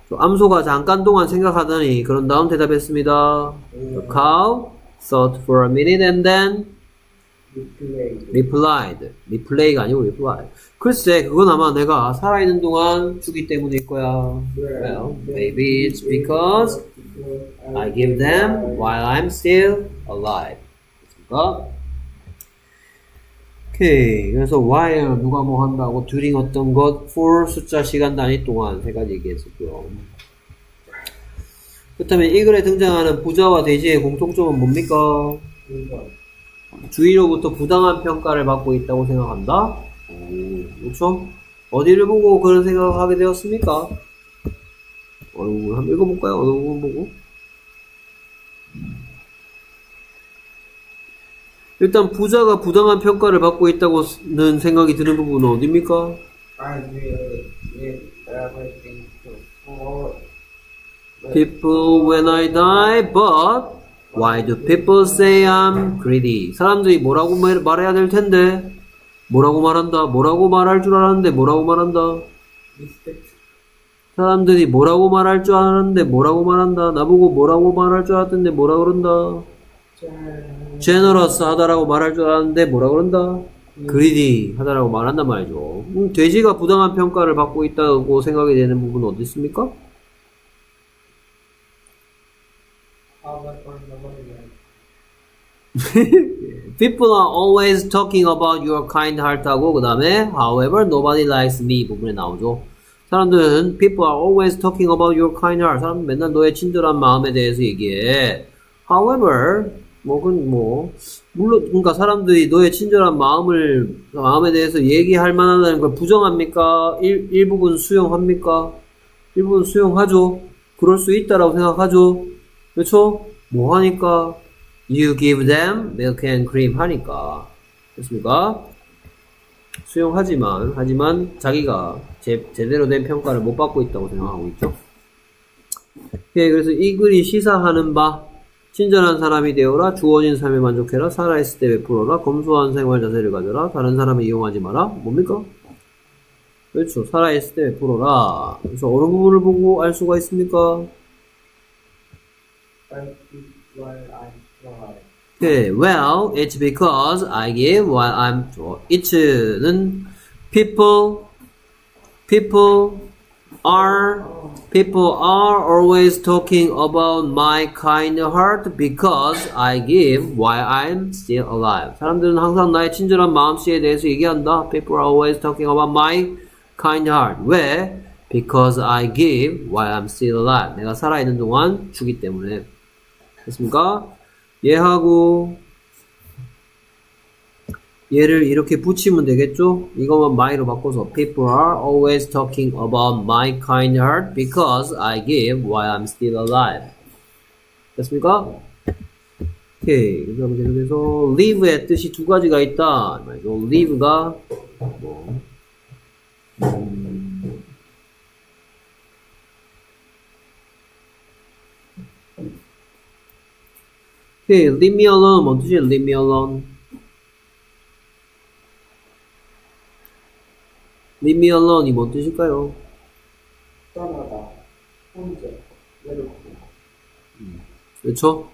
또 암소가 잠깐 동안 생각하더니 그런 다음 대답했습니다. The cow thought for a minute and then replied. replay가 아니고 reply. 글쎄, 그건 아마 내가 살아있는 동안 주기 때문일 거야. Well, maybe it's because I give them while I'm still alive. 됐습니까? 오케이. 그래서 while 누가 뭐 한다고 during 어떤 것 for 숫자 시간 단위 동안 세 가지 얘기했었고요. 그렇다면 이 글에 등장하는 부자와 돼지의 공통점은 뭡니까? 주위로부터 부당한 평가를 받고 있다고 생각한다? 오, 그렇죠? 어디를 보고 그런 생각을 하게 되었습니까? 부분 한번 읽어볼까요? 부분 보고? 일단 부자가 부당한 평가를 받고 있다고는 생각이 드는 부분은 어디입니까? Everything to poor. People when I die, but why do people say I'm greedy? 사람들이 뭐라고 말- 말해야 될 텐데 뭐라고 말한다? 뭐라고 말할 줄 알았는데 뭐라고 말한다? 사람들이 뭐라고 말할 줄 알았는데 뭐라고 말한다? 나보고 뭐라고 말할 줄 알았는데 뭐라 그런다? Generous 하다라고 말할 줄 알았는데 뭐라 그런다? greedy 하다라고 말한단 말이죠. 음, 돼지가 부당한 평가를 받고 있다고 생각이 되는 부분은 어디 있습니까? People are always talking about your kind heart하고 그 다음에 however nobody likes me 부분에 나오죠. 사람들은 people are always talking about your kind heart. 사람들 맨날 너의 친절한 마음에 대해서 얘기해. However 뭐건 뭐 물론 그러니까 사람들이 너의 친절한 마음을 마음에 대해서 얘기할 만하다는 걸 부정합니까? 일, 일부분 수용합니까? 일부분 수용하죠. 그럴 수 있다라고 생각하죠. 그렇죠? 뭐 하니까 You give them milk and cream 하니까 됐습니까? 수용하지만 하지만 자기가 제, 제대로 된 평가를 못 받고 있다고 생각하고 있죠. 예, 그래서 이 글이 시사하는 바 친절한 사람이 되어라 주어진 삶에 만족해라 살아있을 때 베풀어라 검소한 생활 자세를 가져라 다른 사람을 이용하지 마라 뭡니까? 그렇죠 살아있을 때 베풀어라 그래서 어느 부분을 보고 알 수가 있습니까? Okay, well, it's because I give while I'm it's는 people people are people are always talking about my kind heart because I give while I'm still alive. 사람들은 항상 나의 친절한 마음씨에 대해서 얘기한다. People are always talking about my kind heart. 왜? Because I give while I'm still alive. 내가 살아있는 동안 주기 때문에. 됐습니까? 얘하고 얘를 이렇게 붙이면 되겠죠? 이것만 my로 바꿔서 People are always talking about my kind heart because I give while I'm still alive. 됐습니까? 오케이. 그 다음에 계속해서 live의 뜻이 두 가지가 있다. live가 뭐 음, 오케이. leave me alone 뭔 뜻이에요? leave me alone. Leave me alone이 뭔 뜻일까요? 떠나다. 혼자. 외롭고. 그렇죠?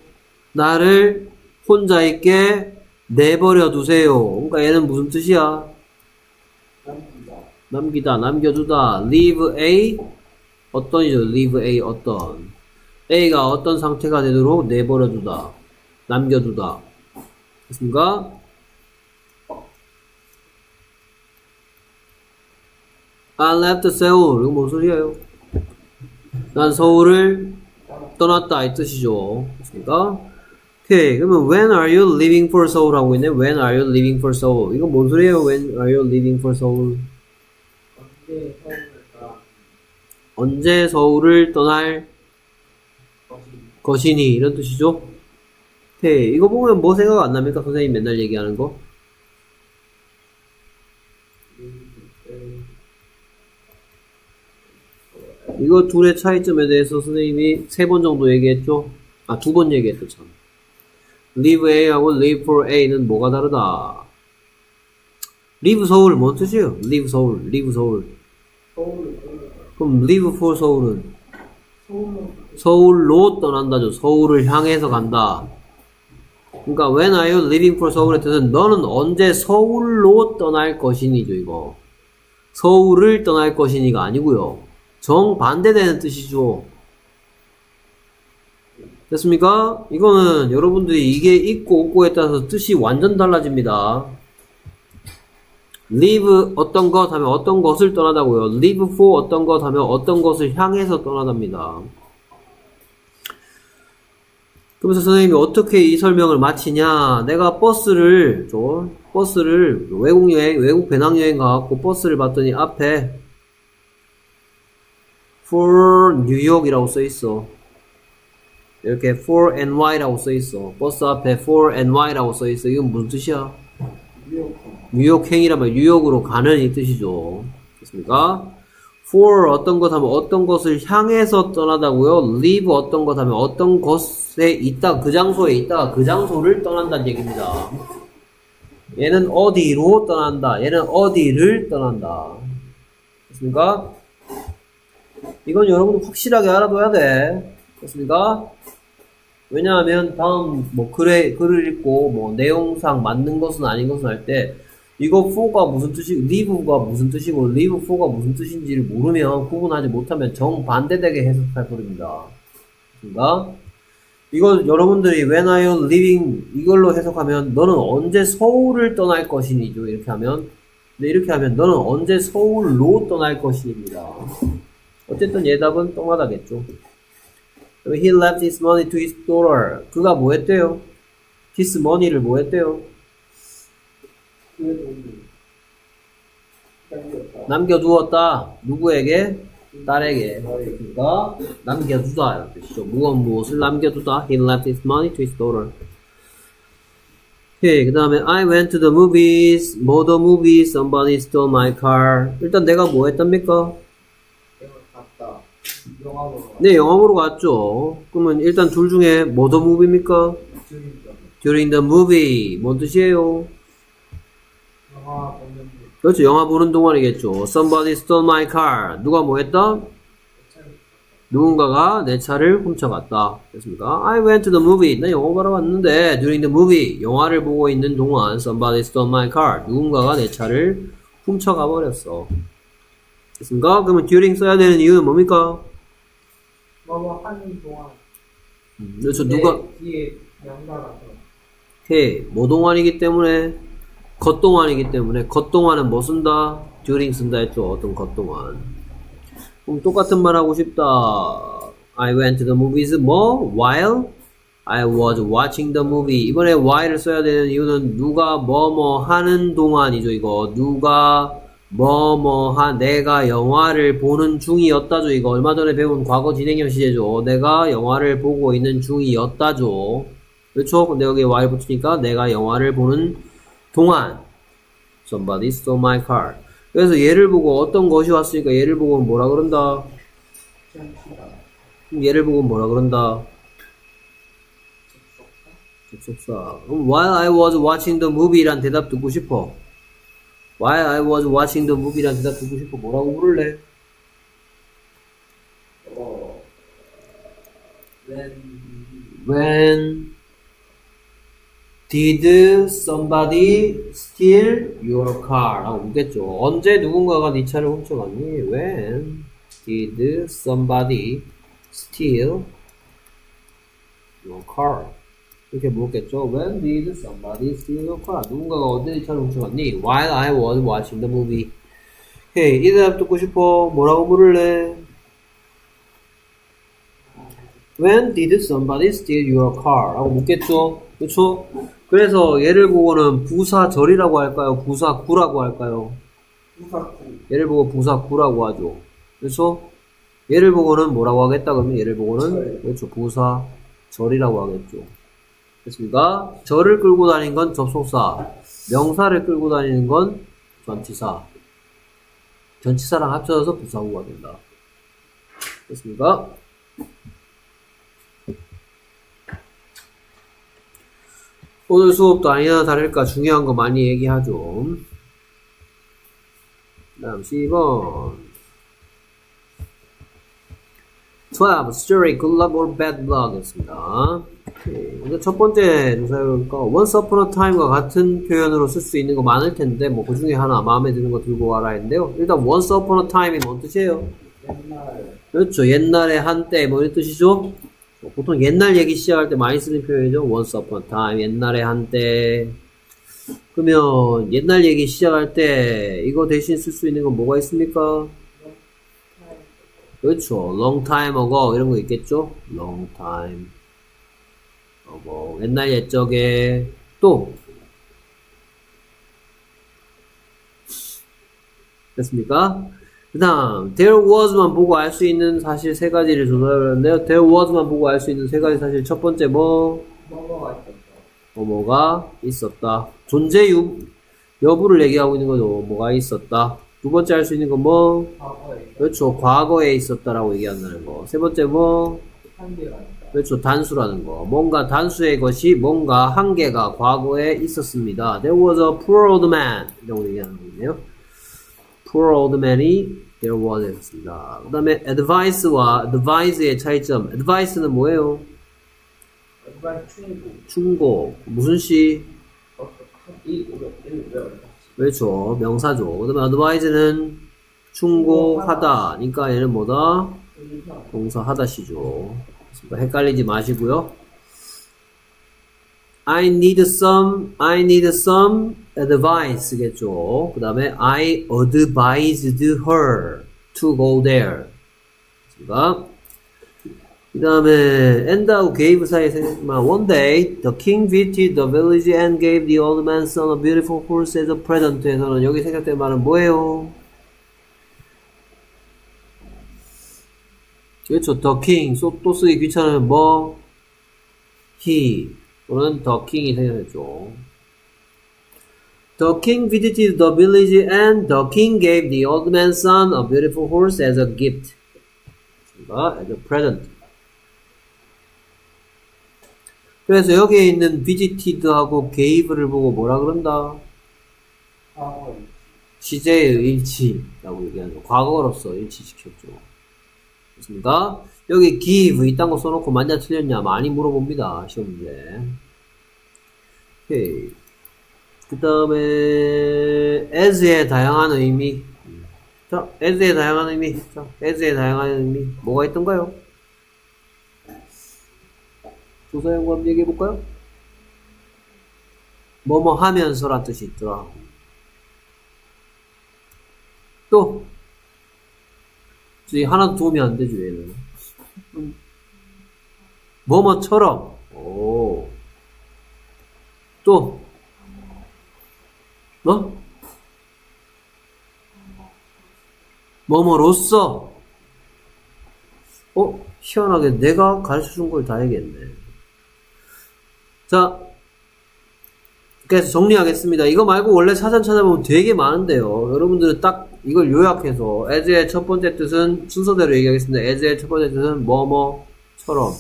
나를 혼자 있게 내버려 두세요. 그러니까 얘는 무슨 뜻이야? 남기다. 남기다, 남겨두다. leave A 어떤이죠? leave A 어떤 A가 어떤 상태가 되도록 내버려 두다, 남겨두다. 됐습니까? I left Seoul. 이거 뭔 소리예요? 난 서울을 떠났다 이 뜻이죠. 됐습니까? 오케이. 그러면 when are you leaving for Seoul 하고 있네. When are you leaving for Seoul? 이거 뭔 소리예요? When are you leaving for Seoul? 언제 서울을 떠날 것이 것이니 이런 뜻이죠. 오케이. 이거 보면 뭐 생각 안 납니까? 선생님 맨날 얘기하는 거. 이거 둘의 차이점에 대해서 선생님이 세 번 정도 얘기했죠? 아, 두 번 얘기했죠, 참. leave A하고 leave for A는 뭐가 다르다? leave 서울, 뭔 뜻이에요? leave 서울, leave 서울. 그럼 leave for 서울은 서울로 서울로 떠난다죠. 서울을 향해서 간다. 그러니까 when are you leaving for 서울의 뜻은 너는 언제 서울로 떠날 것이니죠, 이거. 서울을 떠날 것이니가 아니고요. 정반대되는 뜻이죠. 됐습니까? 이거는 여러분들이 이게 있고 없고에 따라서 뜻이 완전 달라집니다. leave 어떤 것 하면 어떤 것을 떠나다고요. leave for 어떤 것 하면 어떤 것을 향해서 떠나답니다. 그러면서 선생님이 어떻게 이 설명을 마치냐? 내가 버스를 저 버스를 외국 여행 외국 배낭 여행 가갖고 버스를 봤더니 앞에 for 뉴욕이라고 써 있어. 이렇게 for NY라고 써 있어. 버스 앞에 for NY라고 써 있어. 이건 무슨 뜻이야? 뉴욕 뉴욕행이라면 뉴욕으로 가는 이 뜻이죠. 됐습니까? for 어떤 것 하면 어떤 것을 향해서 떠나다고요. leave 어떤 것 하면 어떤 것에 있다 그 장소에 있다가 그 장소를 떠난다는 얘기입니다. 얘는 어디로 떠난다. 얘는 어디를 떠난다. 됐습니까? 이건 여러분 확실하게 알아둬야 돼. 됐습니까? 왜냐하면 다음 뭐 글에 글을 읽고 뭐 내용상 맞는 것은 아닌 것은 할 때 이거 for가 무슨 뜻이 leave가 무슨 뜻이고 leave for가 무슨 뜻인지를 모르면 구분하지 못하면 정반대되게 해석할 거입니다. 그러니까 이거 여러분들이 when are you leaving 이걸로 해석하면 너는 언제 서울을 떠날 것이니죠 이렇게 하면 근데 이렇게 하면 너는 언제 서울로 떠날 것이입니다. 어쨌든 예답은 똥하다겠죠. 그럼 He left his money to his daughter. 그가 뭐 했대요? his money를 뭐 했대요? 남겨두었다. 누구에게? 딸에게. 그러니까 남겨두다 이런 뜻이죠. 무엇 무엇을 남겨두다. He left his money to his daughter. 오케이. 그 다음에 I went to the movies. 뭐 the movies? Somebody stole my car. 일단 내가 뭐 했답니까? 내가 갔다 영화 보러 네, 영화 보러 갔죠. 그러면 일단 둘 중에 뭐 movie입니까? 갔습니다 During the movie. 뭔 뜻이에요? 영화 보는 그렇죠. 영화 보는 동안이겠죠. Somebody stole my car. 누가 뭐 했다? 누군가가 내 차를 훔쳐갔다. 됐습니까? I went to the movie. 나 영화 보러 갔는데 during the movie 영화를 보고 있는 동안 somebody stole my car. 누군가가 내 차를 훔쳐가 버렸어. 됐습니까? 그러면 during 써야 되는 이유는 뭡니까? 뭐뭐 하는 동안 음, 그렇죠. 누가 내 뒤에 양가라서 오케이. 뭐 동안이기 때문에 겉동안이기 때문에 겉동안은 뭐 쓴다? during 쓴다 했죠. 어떤 겉동안. 그럼 똑같은 말 하고 싶다. I went to the movies 뭐? while I was watching the movie. 이번에 while을 써야 되는 이유는 누가 뭐 뭐 하는 동안이죠. 이거 누가 뭐뭐한 내가 영화를 보는 중이었다죠. 이거 얼마 전에 배운 과거 진행형 시제죠. 내가 영화를 보고 있는 중이었다죠. 그렇죠? 근데 여기 while 붙으니까 내가 영화를 보는 동안 somebody stole my car. 그래서 얘를 보고 어떤 것이 왔으니까 얘를 보고 뭐라 그런다? 얘를 보고 뭐라 그런다? 접속사. while I was watching the movie란 대답 듣고 싶어. While I was watching the movie란 대답 듣고 싶어. 뭐라고 부를래? 어 when When did somebody steal your car? 라고 묻겠죠. 언제 누군가가 네 차를 훔쳐갔니? When did somebody steal your car? 이렇게 묻겠죠. When did somebody steal your car? 누군가가 네 차를 훔쳐갔니? While I was watching the movie. 헤이, 이 대답 듣고 싶어. 뭐라고 물을래? When did somebody steal your car? 라고 묻겠죠? 그쵸? 그래서 얘를 보고는 부사절이라고 할까요? 부사구라고 할까요? 후사쿠 얘를 보고 부사구라고 하죠. 그렇죠? 얘를 보고는 뭐라고 하겠다 그러면 얘를 보고는 절. 그렇죠. 부사절이라고 하겠죠. 됐습니까? 절을 끌고 다니는 건 접속사, 명사를 끌고 다니는 건 전치사. 전치사랑 합쳐져서 부사구가 된다. 됐습니까? 오늘 수업도 아니나 다를까 중요한 거 많이 얘기하죠. 다음 10번. 12. Story, good luck or bad luck 였습니다. 오케이. 첫 번째 조사니까 once upon a time과 같은 표현으로 쓸 수 있는 거 많을 텐데 뭐 그 중에 하나 마음에 드는 거 들고 와라 했는데요. 일단 once upon a time이 뭔 뜻이에요? 옛날 그렇죠. 옛날에 한때 뭐 이런 뜻이죠? 보통 옛날 얘기 시작할 때 많이 쓰는 표현이죠. once upon a time, 옛날에 한때. 그러면 옛날 얘기 시작할 때 이거 대신 쓸 수 있는 건 뭐가 있습니까? 그렇죠. long time ago 이런 거 있겠죠? long time ago. 옛날 옛적에 또 됐습니까? 그 다음, there was만 보고 알 수 있는 사실 세 가지를 조사를 했는데요. there was만 보고 알 수 있는 세 가지 사실 첫 번째 뭐, 뭐가 있었어 뭐뭐가 있었다. 존재 유, 여부를 얘기하고 있는 거죠. 뭐가 있었다. 두 번째 할 수 있는 건 뭐, 그렇죠. 과거에 있었다라고 얘기한다는 거. 세 번째 뭐, 한계가 그렇죠. 단수라는 거. 뭔가 단수의 것이 뭔가 한 개가 과거에 있었습니다. There was a poor old man. 거 얘기하는 거네요. Poor old man이 there was 였습니다. 그 다음에 advice와 advise의 차이점. advice는 뭐예요? 충고 충고. 무슨 시? 그렇죠. 명사죠. 그 다음에 advise는 충고하다. 그러니까 얘는 뭐다? 동사 하다시죠. 헷갈리지 마시고요. I need some, I need some advice겠죠. 그 다음에 I advised her to go there. 그러니까 그 다음에 and하고 gave 사이에 생겼지만 one day the king visited the village and gave the old man's son a beautiful horse as a present 에서는 여기 생각된 말은 뭐예요? 그렇죠. the king 또, 또 쓰기 귀찮으면 뭐 he 또는 the king이 생각했죠. The king visited the village and the king gave the old man's son a beautiful horse as a gift. 그러니까 as a present. 그래서 여기에 있는 visited하고 gave를 보고 뭐라 그런다? 과거에 시제의 일치라고 얘기하는 거. 과거로서 일치시켰죠. 됐습니까? 여기 give 이딴 거 써놓고 맞냐 틀렸냐 많이 물어봅니다. 시험 문제. 오케이. 그 다음에 as의 다양한 의미. 자, as의 다양한 의미. 자, as의 다양한 의미. 뭐가 있던가요? 조사 연구 한번 얘기해 볼까요? 뭐뭐 하면서란 뜻이 있더라. 또 하나도 도움이 안 되죠 얘는 뭐뭐처럼 오. 또 뭐? 뭐뭐로써 어? 희한하게 내가 가르쳐 준 걸다 해야겠네 자 그래서 정리하겠습니다. 이거 말고 원래 사전 찾아보면 되게 많은데요. 여러분들은 딱 이걸 요약해서 as의 첫 번째 뜻은 순서대로 얘기하겠습니다. as의 첫 번째 뜻은 뭐뭐처럼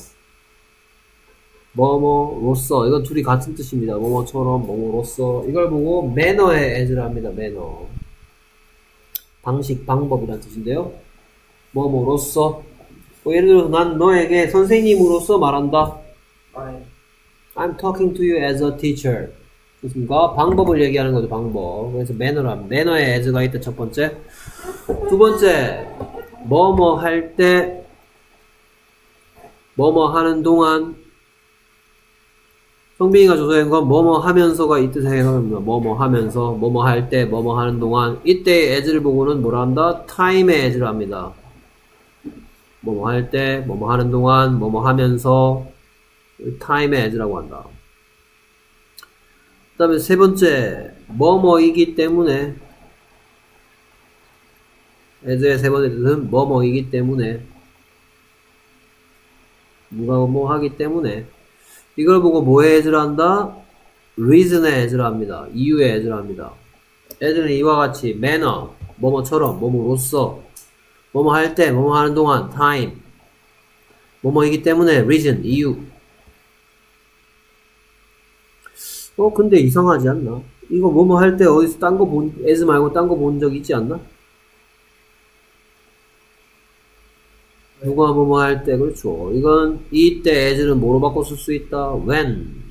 뭐뭐로서 이건 둘이 같은 뜻입니다. 뭐뭐처럼 뭐뭐로서 이걸 보고 매너의 as를 합니다. 매너 방식 방법이란 뜻인데요. 뭐뭐로서 뭐 예를 들어서 난 너에게 선생님으로서 말한다. 아니 I'm talking to you as a teacher. 그렇습니까? 방법을 얘기하는 거죠, 방법. 그래서 매너라. 매너에 as가 있다, 첫 번째. 두 번째, 뭐뭐 할 때, 뭐뭐 하는 동안, 성빈이가 조사한 건 뭐뭐 하면서가 이 뜻의 해석입니다. 뭐뭐 하면서, 뭐뭐 할 때, 뭐뭐 하는 동안. 이때의 as를 보고는 뭐라 한다? time의 as를 합니다. 뭐뭐 할 때, 뭐뭐 하는 동안, 뭐뭐 하면서, time의 as라고 한다. 그 다음에 세 번째, 뭐뭐이기 때문에, as의 세 번째 뜻은 뭐뭐이기 때문에, 누가 뭐 하기 때문에, 이걸 보고 뭐의 as를 한다? reason의 as를 합니다. 이유의 as를 합니다. as는 이와 같이 manner, 뭐뭐처럼, 뭐뭐로서, 뭐뭐 할 때, 뭐뭐 하는 동안, time, 뭐뭐이기 때문에, reason, 이유, 어, 근데 이상하지 않나? 이거 뭐뭐 할 때 어디서 딴 거 본, as 말고 딴 거 본 적 있지 않나? 누가 뭐뭐 할 때, 그렇죠. 이건 이때 as는 뭐로 바꿔 쓸 수 있다? when.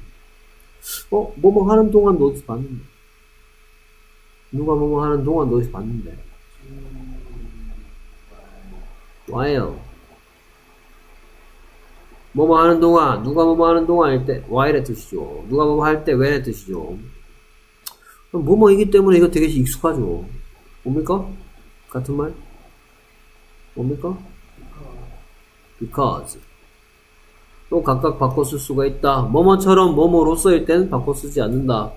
어, 뭐뭐 하는 동안 notice 봤는데. 누가 뭐뭐 하는 동안 notice 봤는데. while. 뭐뭐 하는 동안, 누가 뭐뭐 하는 동안일 때, while의 뜻이죠. 누가 뭐뭐 할 때, when의 뜻이죠. 뭐뭐이기 때문에 이거 되게 익숙하죠. 뭡니까? 같은 말? 뭡니까? because. 또 각각 바꿔 쓸 수가 있다. 뭐뭐처럼 뭐뭐로서일 때는 바꿔 쓰지 않는다.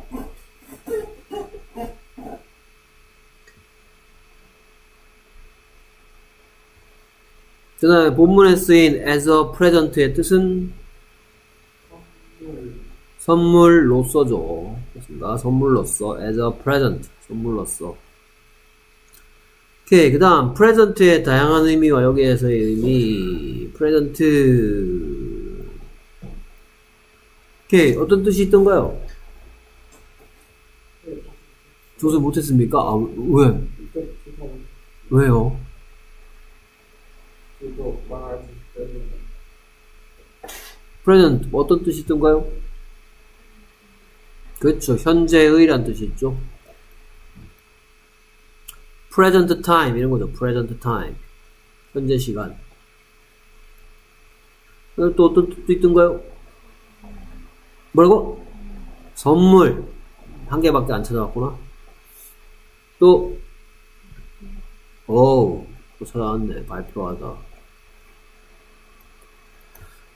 그 다음에 본문에 쓰인 as a present의 뜻은 선물로서죠. 그렇습니다. 선물로서 as a present 선물로서 오케이 그 다음 present의 다양한 의미와 여기에서의 의미 present 오케이 어떤 뜻이 있던가요? 조사 못했습니까? 아 왜? 왜요? Present 어떤 뜻이 있던가요? 그렇죠. 현재의란 뜻이 있죠. present time 이런 거죠. present time. 현재 시간. 또 어떤 뜻도 있던가요? 뭐라고? 선물. 한 개밖에 안 찾아왔구나. 또, 오, 또 찾아왔네. 발표하다.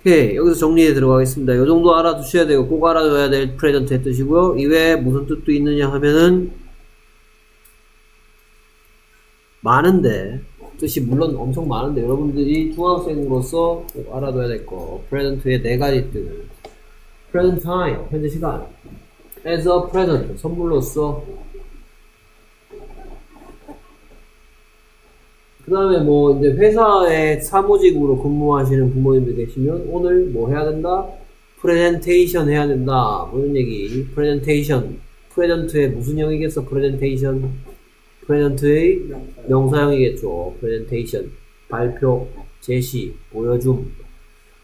오케이. 여기서 정리해 들어가겠습니다. 이 정도 알아두셔야 되고, 꼭 알아둬야 될 프레젠트의 뜻이고요. 이외에 무슨 뜻도 있느냐 하면은, 많은데, 뜻이 물론 엄청 많은데, 여러분들이 중학생으로서 꼭 알아둬야 될 거. 프레젠트의 네 가지 뜻. present time, 현재 시간. as a present, 선물로서. 그 다음에 뭐, 이제 회사에 사무직으로 근무하시는 부모님들 계시면, 오늘 뭐 해야 된다? 프레젠테이션 해야 된다. 뭐 이런 얘기. 프레젠테이션. present의 무슨 형이겠어? 프레젠테이션. present의 명사형이겠죠. 프레젠테이션. 발표, 제시, 보여줌.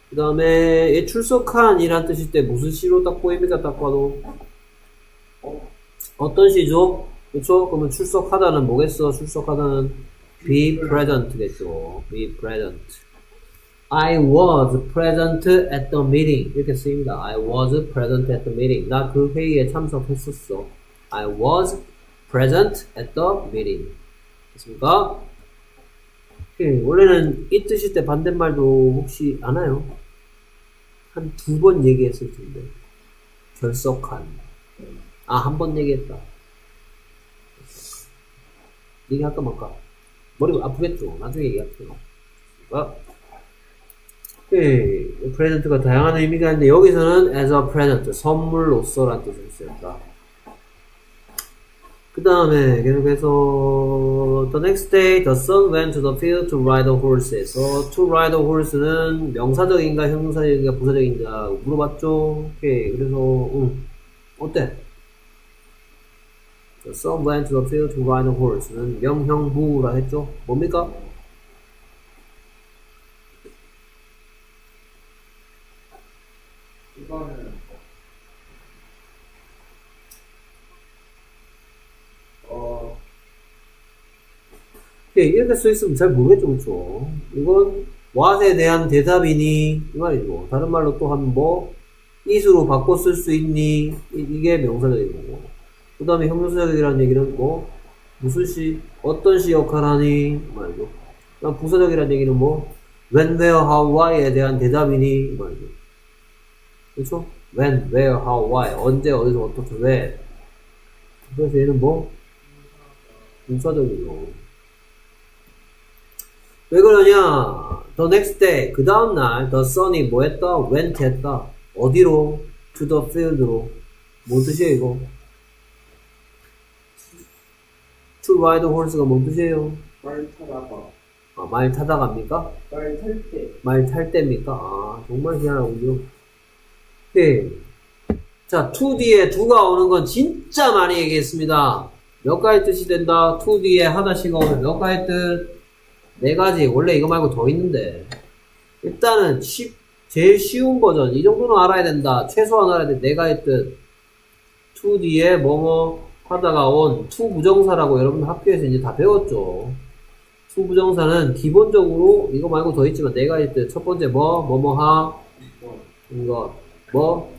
그 다음에 출석한 이란 뜻일 때 무슨 시로 딱 보입니까? 딱 봐도 어떤 시죠? 그렇죠? 그러면 출석하다는 뭐겠어? 출석하다는 be present겠죠. be present. I was present at the meeting 이렇게 쓰입니다. I was present at the meeting. 나 그 회의에 참석했었어. I was present at the meeting. 됐습니까? 예, 원래는 이 뜻일 때 반대말도 혹시 아나요? 한 두 번 얘기했을 텐데 결석한 아 한 번 얘기했다 얘기할까 말까 머리가 아프겠죠 나중에 얘기할게요 어? 예, 프레젠트가 다양한 의미가 있는데 여기서는 as a present 선물로서란 뜻을 쓰였다 그 다음에 계속해서 the next day the son went to the field to ride a horse에서 to ride a horse는 명사적인가 형용사적인가 부사적인가 물어봤죠. 오케이 그래서 응. 어때? Son went to the field to ride a horse는 명형부라 했죠. 뭡니까? 이거는 어 예, 이렇게 써 있으면 잘 모르겠죠, 그쵸? 이건 what에 대한 대답이니 이 말이죠. 다른 말로 또 하면 뭐 is로 바꿔 쓸 수 있니 이, 게 명사적인 거고 그 다음에 형용사적이라는 얘기는 뭐 무슨 시 어떤 시 역할하니 이 말이죠. 그다음 부사적이라는 얘기는 뭐 when, where, how, why에 대한 대답이니 이 말이죠. 그렇죠? when, where, how, why 언제 어디서 어떻게 왜 그래서 얘는 뭐 부사적이죠. 왜 그러냐? The next day, 그 다음날, the sun이 뭐 했다? went 했다. 어디로? to the field로. 뭔 뜻이에요, 이거? To ride horse가 뭔 뜻이에요? 말 타다가 아, 말 타다 갑니까? 말 탈 때 말 탈 때입니까? 아, 정말 희한하군요. 네. 자, 2D에 두가 오는 건 진짜 많이 얘기했습니다. 몇 가지 뜻이 된다? 2D에 하나씩 오면 몇 가지 뜻? 네 가지. 원래 이거 말고 더 있는데. 일단은 쉽- 제일 쉬운 버전 이 정도는 알아야 된다 최소한 알아야 돼 내가 했듯 to 뒤에 뭐뭐 하다가 온 to 부정사라고 여러분 학교에서 이제 다 배웠죠. to 부정사는 기본적으로 이거 말고 더 있지만 내가 했듯 첫 번째 뭐 뭐뭐 하 뭐, 이거 뭐.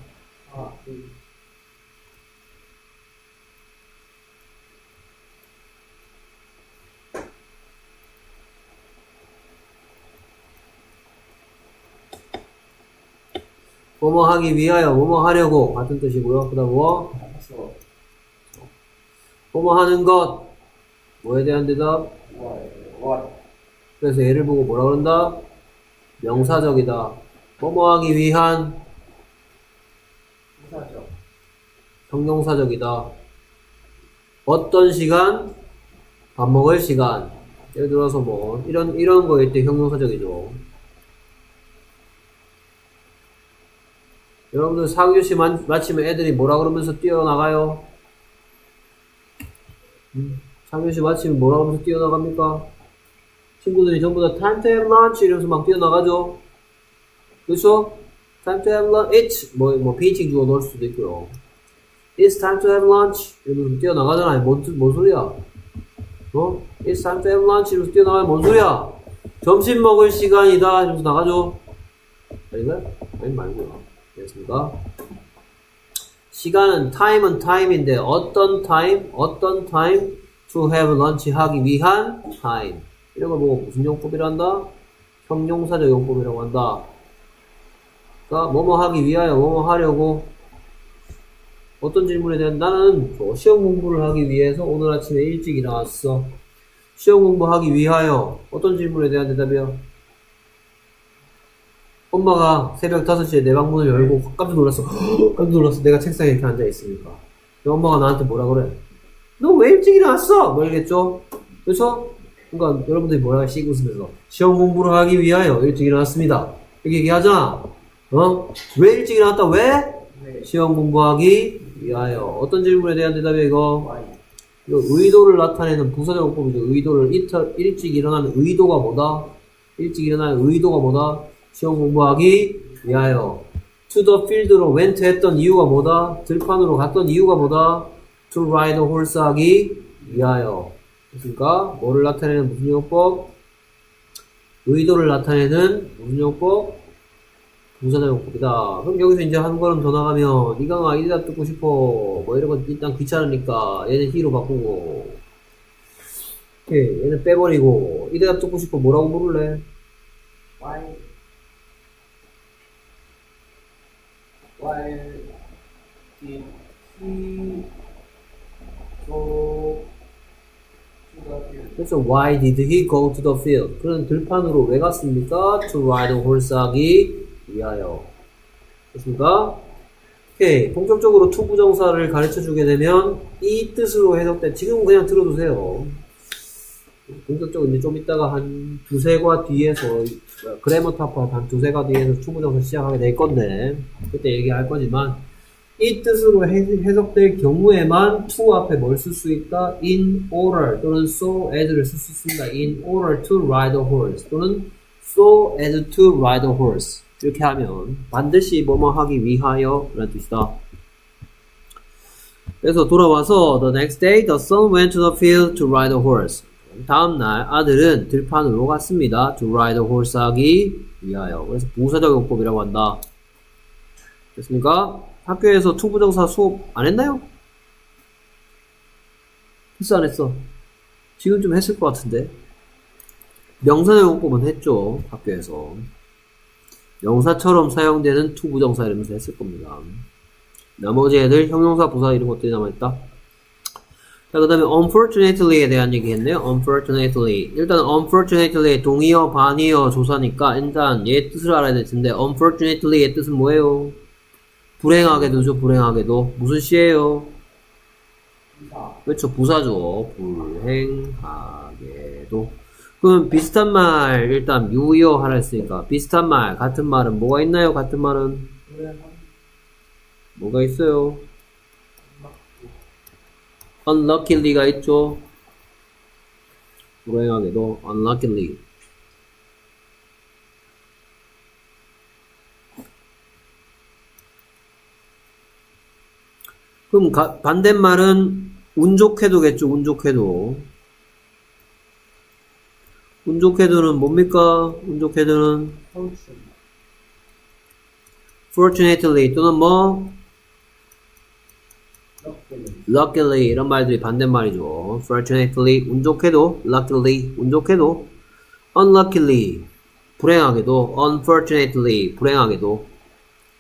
뭐뭐 하기 위하여 뭐뭐 하려고 같은 뜻이고요. 그 다음 뭐 뭐뭐 하는 것. 뭐에 대한 대답? 그래서 얘를 보고 뭐라 그런다? 명사적이다. 뭐뭐 하기 위한. 형용사적이다. 어떤 시간? 밥 먹을 시간. 예를 들어서 뭐 이런 이런 거일 때 형용사적이죠. 여러분들 4교시 마치면 애들이 뭐라 그러면서 뛰어나가요? 음, 4교시 마치면 뭐라 그러면서 뛰어나갑니까? 친구들이 전부 다 time to have lunch 이러면서 막 뛰어나가죠? 그렇죠? time to have lunch, 뭐, 뭐 비칭 주어 넣을 수도 있고요 it's time to have lunch 이러면서 뛰어나가잖아요 뭔, 뜻- 뭔 소리야? 어? it's time to have lunch 이러면서 뛰어나가면 뭔 소리야? 점심 먹을 시간이다 이러면서 나가죠? 아닌가요? 아니 말고요 됐습니까? 시간은 time은 time인데 어떤 time, 어떤 time to have lunch 하기 위한 time 이런 걸 보고 무슨 용법이란다? 형용사적 용법이라고 한다. 그러니까 뭐뭐 하기 위하여 뭐뭐 하려고 어떤 질문에 대한 나는 저 시험 공부를 하기 위해서 오늘 아침에 일찍 일어났어. 시험 공부하기 위하여 어떤 질문에 대한 대답이야? 엄마가 새벽 5시에 내 방 문을 열고 깜짝 놀랐어. 깜짝 놀랐어. 내가 책상에 이렇게 앉아 있으니까. 그럼 엄마가 나한테 뭐라 그래? 너 왜 일찍 일어났어? 뭐 이러겠죠? 그렇죠? 그러니까 여러분들이 뭐라 씩 웃으면서 시험 공부를 하기 위하여 일찍 일어났습니다. 이렇게 얘기하잖아. 어? 왜 일찍 일어났다? 왜? 네, 시험 공부하기 위하여. 어떤 질문에 대한 대답이야 이거? 이거 의도를 나타내는 부사적 용법이죠. 의도를 이터, 일찍 일어나는 의도가 뭐다? 일찍 일어나는 의도가 뭐다? 시험 공부하기 위하여. the field로 went 했던 이유가 뭐다? 들판으로 갔던 이유가 뭐다? ride a horse 하기 위하여. 그러니까 뭐를 나타내는 무슨 용법? 의도를 나타내는 무슨 용법? 부사적 용법이다. 그럼 여기서 이제 한 걸음 더 나가면 이강아 이 대답 듣고 싶어. 뭐 이런 거 일단 귀찮으니까 얘는 히로 바꾸고 오케이, 얘는 빼버리고 이 대답 듣고 싶어 뭐라고 why, why go to the field? 그래서 why did he go to the field? 그는 들판으로 왜 갔습니까? to ride a horse 하기 위하여. 됐습니까? 오케이. 본격적으로 to 부정사를 가르쳐 주게 되면 이 뜻으로 해석된 지금 그냥 들어두세요. 본격적으로 이제 좀 이따가 한 두세 과 뒤에서 그래머 타파 한 두세 과 뒤에서 부정사 시작하게 될 건데 그때 얘기할 거지만 이 뜻으로 해- 해석될 경우에만 to 앞에 뭘 쓸 수 있다? in order 또는 so as를 쓸 수 있습니다. in order to ride a horse 또는 so as to ride a horse 이렇게 하면 반드시 뭐뭐 하기 위하여 라는 뜻이다. 그래서 돌아와서 the next day the son went to the field to ride a horse 다음날 아들은 들판으로 갔습니다. to ride a horse 하기 위하여 그래서 부사적 용법이라고 한다. 됐습니까? 학교에서 투부정사 수업 안 했나요? 했어 안 했어? 지금 좀 했을 것 같은데 명사적 용법은 했죠 학교에서 명사처럼 사용되는 투부정사 이러면서 했을 겁니다 나머지 애들 형용사 부사 이런 것들이 남아있다 자, 그 다음에 unfortunately에 대한 얘기 했네요. unfortunately. 일단 unfortunately 동의어, 반의어, 조사니까 일단 얘 뜻을 알아야 될 텐데 unfortunately의 뜻은 뭐예요? 불행하게도죠, 불행하게도. 무슨 시예요? 그렇죠, 부사죠. 불행하게도. 그럼 비슷한 말 일단 유의어 하나 했으니까 비슷한 말, 같은 말은 뭐가 있나요? 같은 말은 뭐가 있어요? unluckily가 있죠. 불행하게도 unluckily. 그럼 가, 반대말은 운 좋게도겠죠, 운 좋게도. 운 좋게도는 뭡니까? 운 좋게도는 fortunately 또는 뭐 luckily 이런 말들이 반대말이죠. fortunately 운 좋게도, luckily 운 좋게도, unluckily 불행하게도, unfortunately 불행하게도,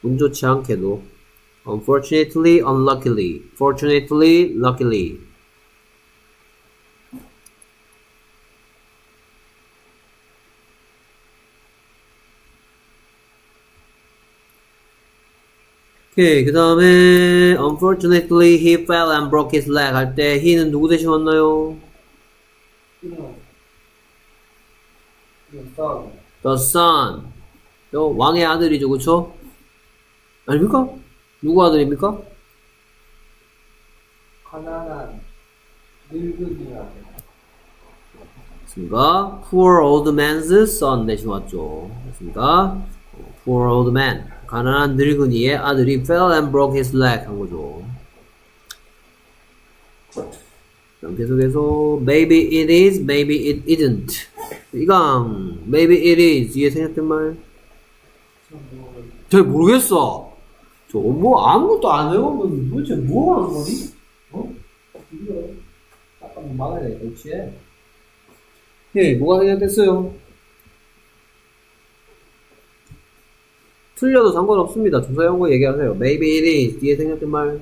운 좋지 않게도, unfortunately, unluckily, fortunately, luckily. 오케이, 그 다음에 unfortunately he fell and broke his leg 할 때 he는 누구 대신 왔나요? 썬 The son. 요 왕의 아들이죠, 그쵸? 아닙니까? 누구 아들입니까? 가난한 늙은이라 맞습니다. Poor old man's son 대신 왔죠. 맞습니다. Poor old man. 가난한 늙은이의 아들이 fell and broke his leg 한 거죠. 계속해서 maybe it is, maybe it isn't. 이강 maybe it is 뒤에 생략된 말. 잘 모르겠어. 저뭐 아무것도 안 해오면 도대체 뭐 하는 거니? 어? 이거 잠깐 막아야 돼, 그렇지? 예, 뭐가 생략됐어요? 틀려도 상관없습니다. 조사한 거 얘기하세요. Maybe it is 뒤에 생략된 말.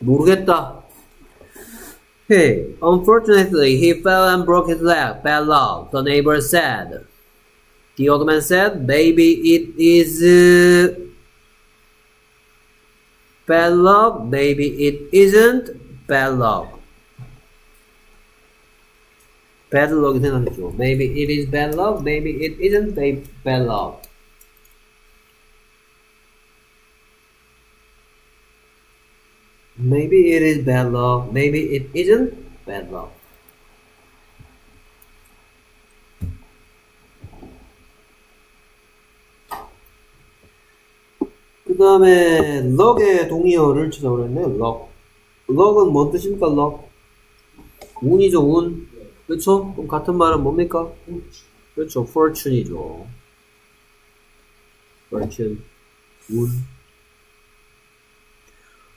모르겠다. Hey, unfortunately, he fell and broke his leg. Bad luck, the neighbor said. The old man said, Maybe it is uh, bad luck, maybe it isn't bad luck. Bad luck이 생각했죠. Maybe it is bad luck, maybe it isn't ba- bad luck. Maybe it is bad luck, maybe it isn't bad luck. 그 다음에 럭의 동의어를 찾아보려 했네요. 럭. 럭은 뭔 뜻입니까? 럭. 운이죠, 운. 그렇죠? 그럼 같은 말은 뭡니까? 그렇죠, fortune이죠. fortune, 운.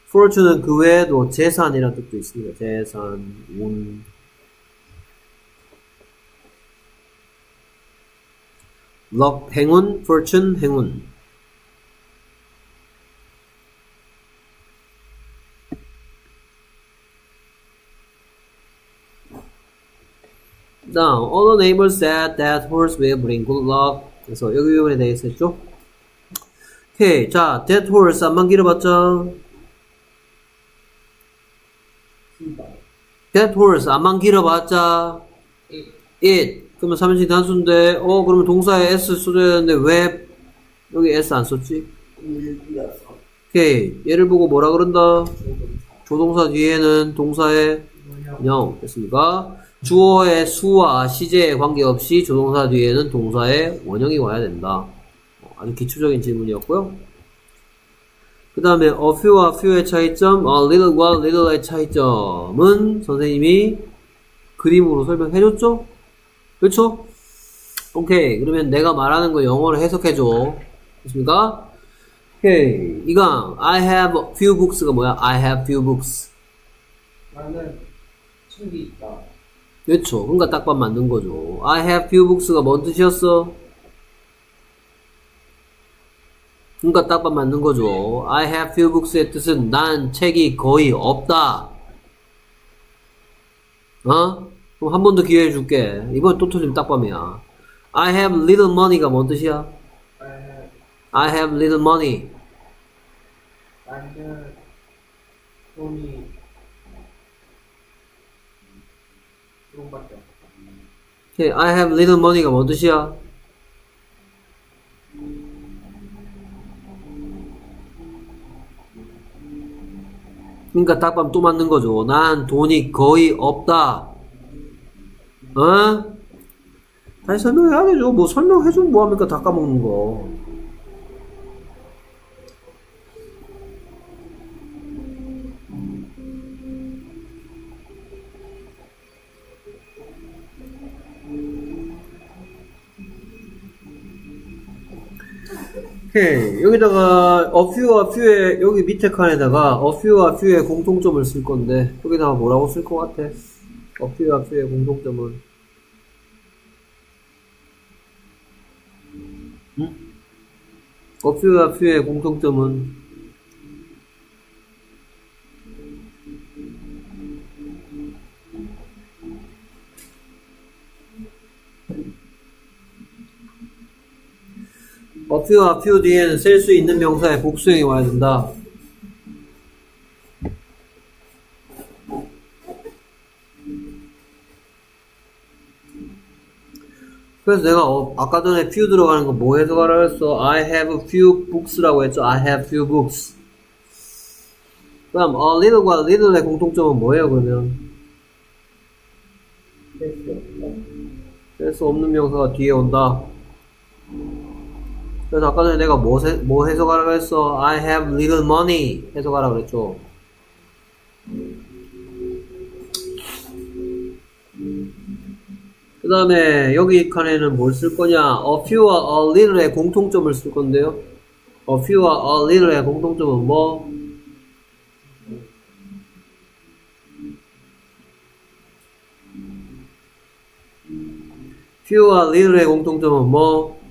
fortune은 그 외에도 재산이라는 뜻도 있습니다. 재산, 운. 럭, 행운, fortune, 행운. Now, all the neighbors said that horse will bring good luck. 그래서 여기 부분에 대해서 했죠? 오케이. 자, that horse 안만 길어봤자. 신발 that horse 안만 길어봤자. it. 그러면 삼인칭 단수인데, 어, 그러면 동사에 s 써줘야 되는데, 왜 여기 s 안 썼지? 오케이. 얘를 보고 뭐라 그런다? 조동사 뒤에는 동사의 영 됐습니까? 주어의 수와 시제에 관계없이 조동사 뒤에는 동사의 원형이 와야 된다. 어, 아주 기초적인 질문이었고요. 그 다음에 a few와 few의 차이점, a little과 little의 차이점은 선생님이 그림으로 설명해줬죠? 그렇죠? 오케이. 그러면 내가 말하는 거 영어로 해석해줘. 됐습니까? 오케이. 이강, I have few books가 뭐야? I have few books. 나는 책이 있다 그렇죠. 그러니까 딱밤 만든 거죠. I have few books가 뭔 뜻이었어? 그러니까 딱밤 만든 거죠. I have few books의 뜻은 난 책이 거의 없다. 어? 그럼 한 번 더 기회 줄게. 이번 또 틀리면 딱밤이야. I have little money가 뭔 뜻이야? I have little money. 돈이 조금밖에 없다 오케이, I have little money가 뭔 뜻이야? 그러니까 딱밤 또 맞는 거죠. 난 돈이 거의 없다. 어? 다시 설명해야 되죠. 뭐 설명해주면 뭐합니까? 다 까먹는 거. 오케이. 여기다가 a few와 few의 여기 밑에 칸에다가 a few와 few의 공통점을 쓸 건데 여기다가 뭐라고 쓸 것 같아? a few와 few의 공통점은 응? a few와 few의 공통점은 a few와 few 뒤에는 쓸수 있는 명사의 복수형이 와야 된다. 그래서 내가 어, 아까 전에 few 들어가는 거 뭐 해석하라 했어? I have few books라고 했죠. I have few books. 그럼 a little과 little의 공통점은 뭐예요 그러면? 셀수 없는 명사가 뒤에 온다. 그래서 아까 전에 내가 뭐, 세- 뭐 해석하라고 했어? I have little money 해석하라고 그랬죠. 그 다음에 여기 칸에는 뭘 쓸 거냐? A few와 a little의 공통점을 쓸 건데요. A few와 a little의 공통점은 뭐? few와 little의 공통점은 뭐?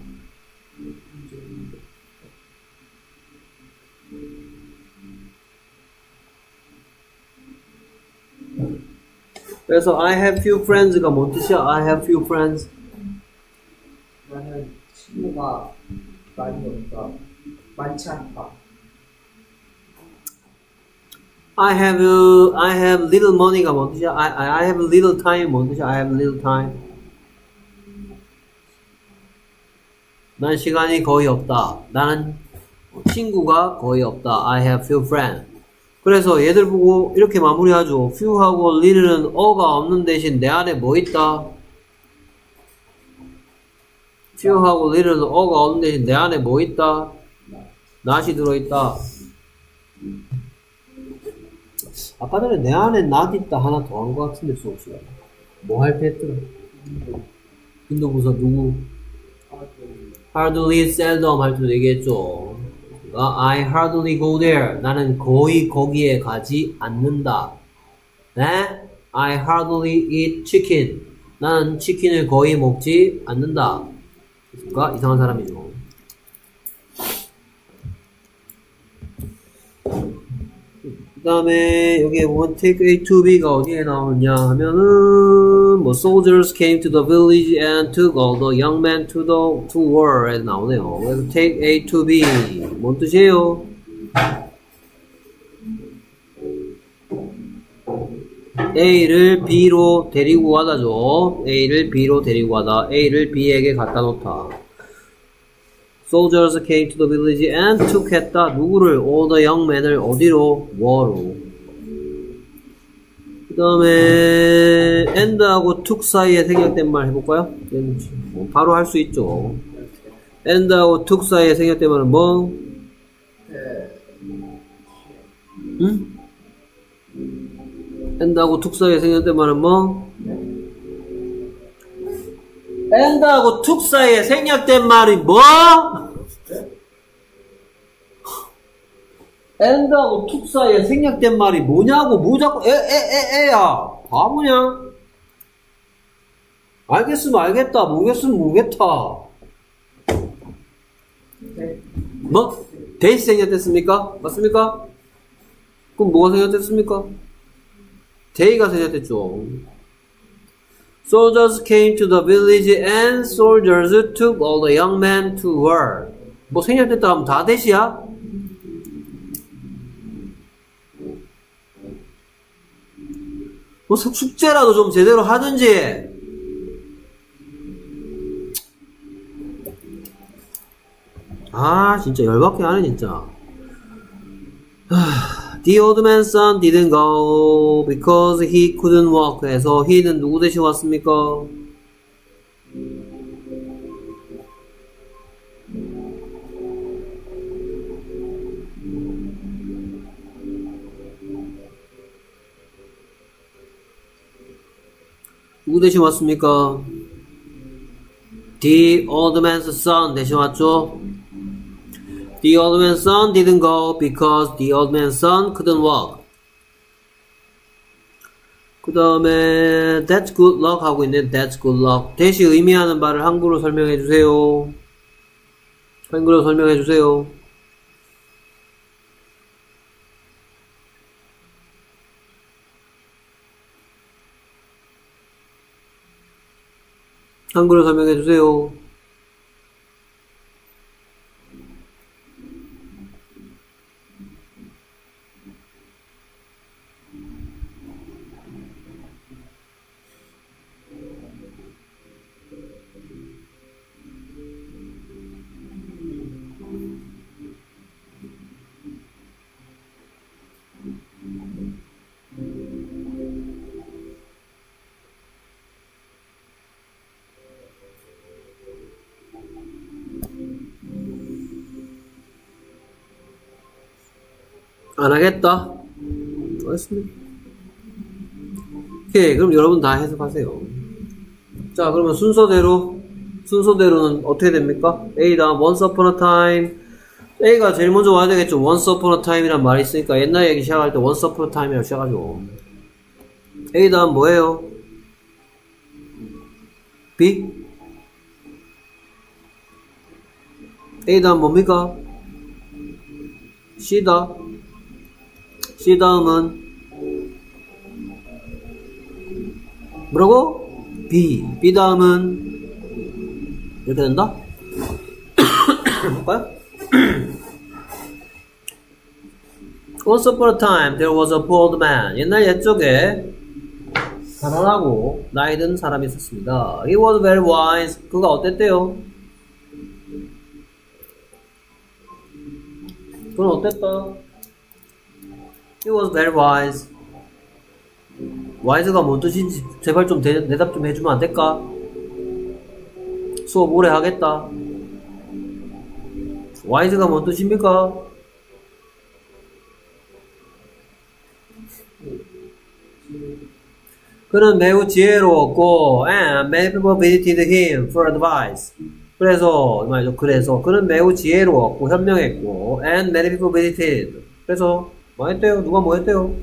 그래서 I have few friends가 뭔 뜻이야? I have few friends. 나는 친구가 많이 없다. 많지 않다. I have uh, I have little money가 뭔 뜻이야? I, I I have little time 뭔 뜻이야? I have little time. 난 시간이 거의 없다. 나는 친구가 거의 없다. I have few friends. 그래서 얘들 보고 이렇게 마무리하죠. few하고 little는 어가 없는 대신 내 안에 뭐 있다? few하고 little는 어가 없는 대신 내 안에 뭐 있다? not이 들어있다. 아까 전에 내 안에 not 있다 하나 더 한 것 같은데 수업 시간. 뭐할 때 했더라? 빈도부사 누구? hardly seldom 할 때도 얘기했죠. 그러니까 I hardly go there. 나는 거의 거기에 가지 않는다. 네? I hardly eat chicken. 나는 치킨을 거의 먹지 않는다. 그러니까 이상한 사람이죠. 그 다음에 여기에 보면 take A to B가 어디에 나오느냐 하면은 뭐 soldiers came to the village and took all the young men to the to war 에 나오네요. 그래서 take A to B 뭔 뜻이에요? A를 B로 데리고 가다죠. A를 B로 데리고 가다. A를 B에게 갖다 놓다. Soldiers came to the village and took 했다. 누구를? All the young men을 어디로? war로. 그 다음에 and하고 took 사이에 생략된 말 해볼까요? 뭐 바로 할 수 있죠. and하고 took 사이에 생략된 말은 뭐? 응? and하고 took 사이에 생략된 말은 뭐? And하고 took 사이에 생략된 말이 뭐? and하고 took 사이에 생략된 말이 뭐냐고 뭐 자꾸 에에에 에야 바보냐? 알겠으면 알겠다 모르겠으면 모르겠다 네. 뭐? 대시 생략됐습니까? 맞습니까? 그럼 뭐가 생략됐습니까? 데이가 생략됐죠 Soldiers came to the village and soldiers took all the young men to war. 뭐 생략됐다 하면 다 대시야? 뭐 숙- 숙제라도 좀 제대로 하든지. 아 진짜 열받게 하네 진짜. 하, The old man's son didn't go because he couldn't walk. 해서 he는 누구 대신 왔습니까? 누구 대신 왔습니까? The old man's son 대신 왔죠? The old man's son didn't go because the old man's son couldn't walk. 그 다음에 that's good luck 하고 있네. that's good luck. 대시 의미하는 바를 한글로 설명해 주세요. 한글로 설명해 주세요. 한글로 설명해 주세요. 안 하겠다. 알겠습니다. 오케이, 그럼 여러분 다 해석하세요. 자, 그러면 순서대로, 순서대로는 어떻게 됩니까? A 다음 once upon a time. A가 제일 먼저 와야 되겠죠. once upon a time이란 말이 있으니까 옛날 얘기 시작할 때 once upon a time이라고 시작하죠. A 다음 뭐예요? B? A 다음 뭡니까? C다. C 다음은 뭐라고? B. B 다음은 이렇게 된다? 볼까요? Once upon a time there was a old man. 옛날 옛적에 가난하고 나이 든 사람이 있었습니다. He was very wise. 그가 어땠대요? 그건 어땠다? He was very wise. wise가 뭔 뜻인지 제발 좀 대, 대답 좀 해주면 안 될까? 수업 오래 하겠다. wise가 뭔 뜻입니까? 그는 매우 지혜로웠고 and many people visited him for advice. 그래서 말이죠. 그래서 그는 매우 지혜로웠고 현명했고 and many people visited. 그래서 뭐 했대요? 누가 뭐 했대요?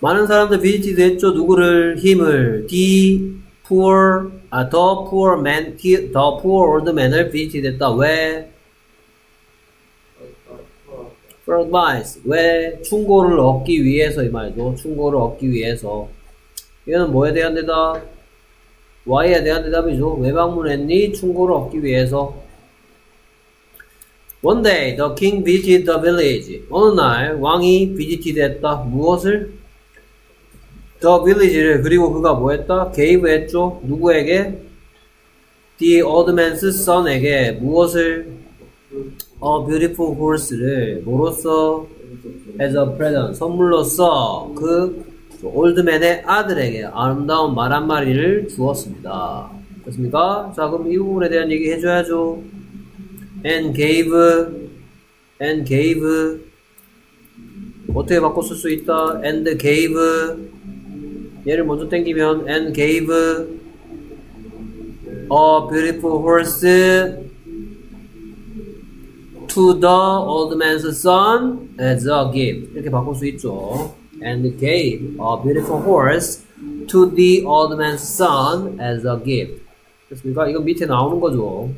많은 사람들 visited 했죠. 누구를 him을 the poor 아 the poor man the poor old man을 visited 했다. 왜? for advice. 왜? 충고를 얻기 위해서 이 말이죠. 충고를 얻기 위해서. 이거는 뭐에 대한 대답? Y에 대한 대답이죠. 왜 방문했니? 충고를 얻기 위해서. One day, the king visited the village. 어느 날, 왕이 visited 했다. 무엇을? The village를, 그리고 그가 뭐 했다? gave 했죠. 누구에게? The old man's son에게 무엇을? A beautiful horse를 뭐로써? As a present, 선물로써 그 올드맨의 아들에게 아름다운 말 한 마리를 주었습니다. 됐습니까? 자, 그럼 이 부분에 대한 얘기 해줘야죠. and gave, and gave. 어떻게 바꿔 쓸 수 있다? and gave. 얘를 먼저 땡기면 and gave a beautiful horse to the old man's son as a gift. 이렇게 바꿀 수 있죠. and gave a beautiful horse to the old man's son as a gift. 됐습니까? 이건 밑에 나오는 거죠.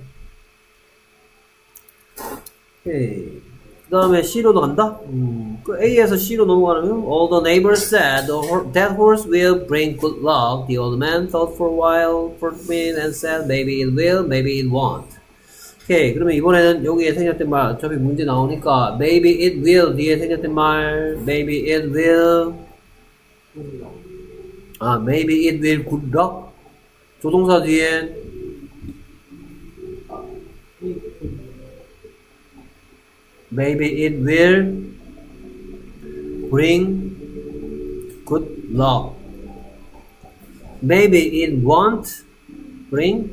오케이. 그 다음에 C로도 간다? 음, 그 A에서 C로 넘어가면 All the neighbors said that horse will bring good luck. The old man thought for a while for a minute and said maybe it will, maybe it won't. 오케이. 그러면 이번에는 여기에 생겼던 말, 어차피 문제 나오니까 maybe it will 뒤에 생겼던 말 maybe it will 아 maybe it will good luck 조동사 뒤에 Maybe it will bring good luck. Maybe it won't bring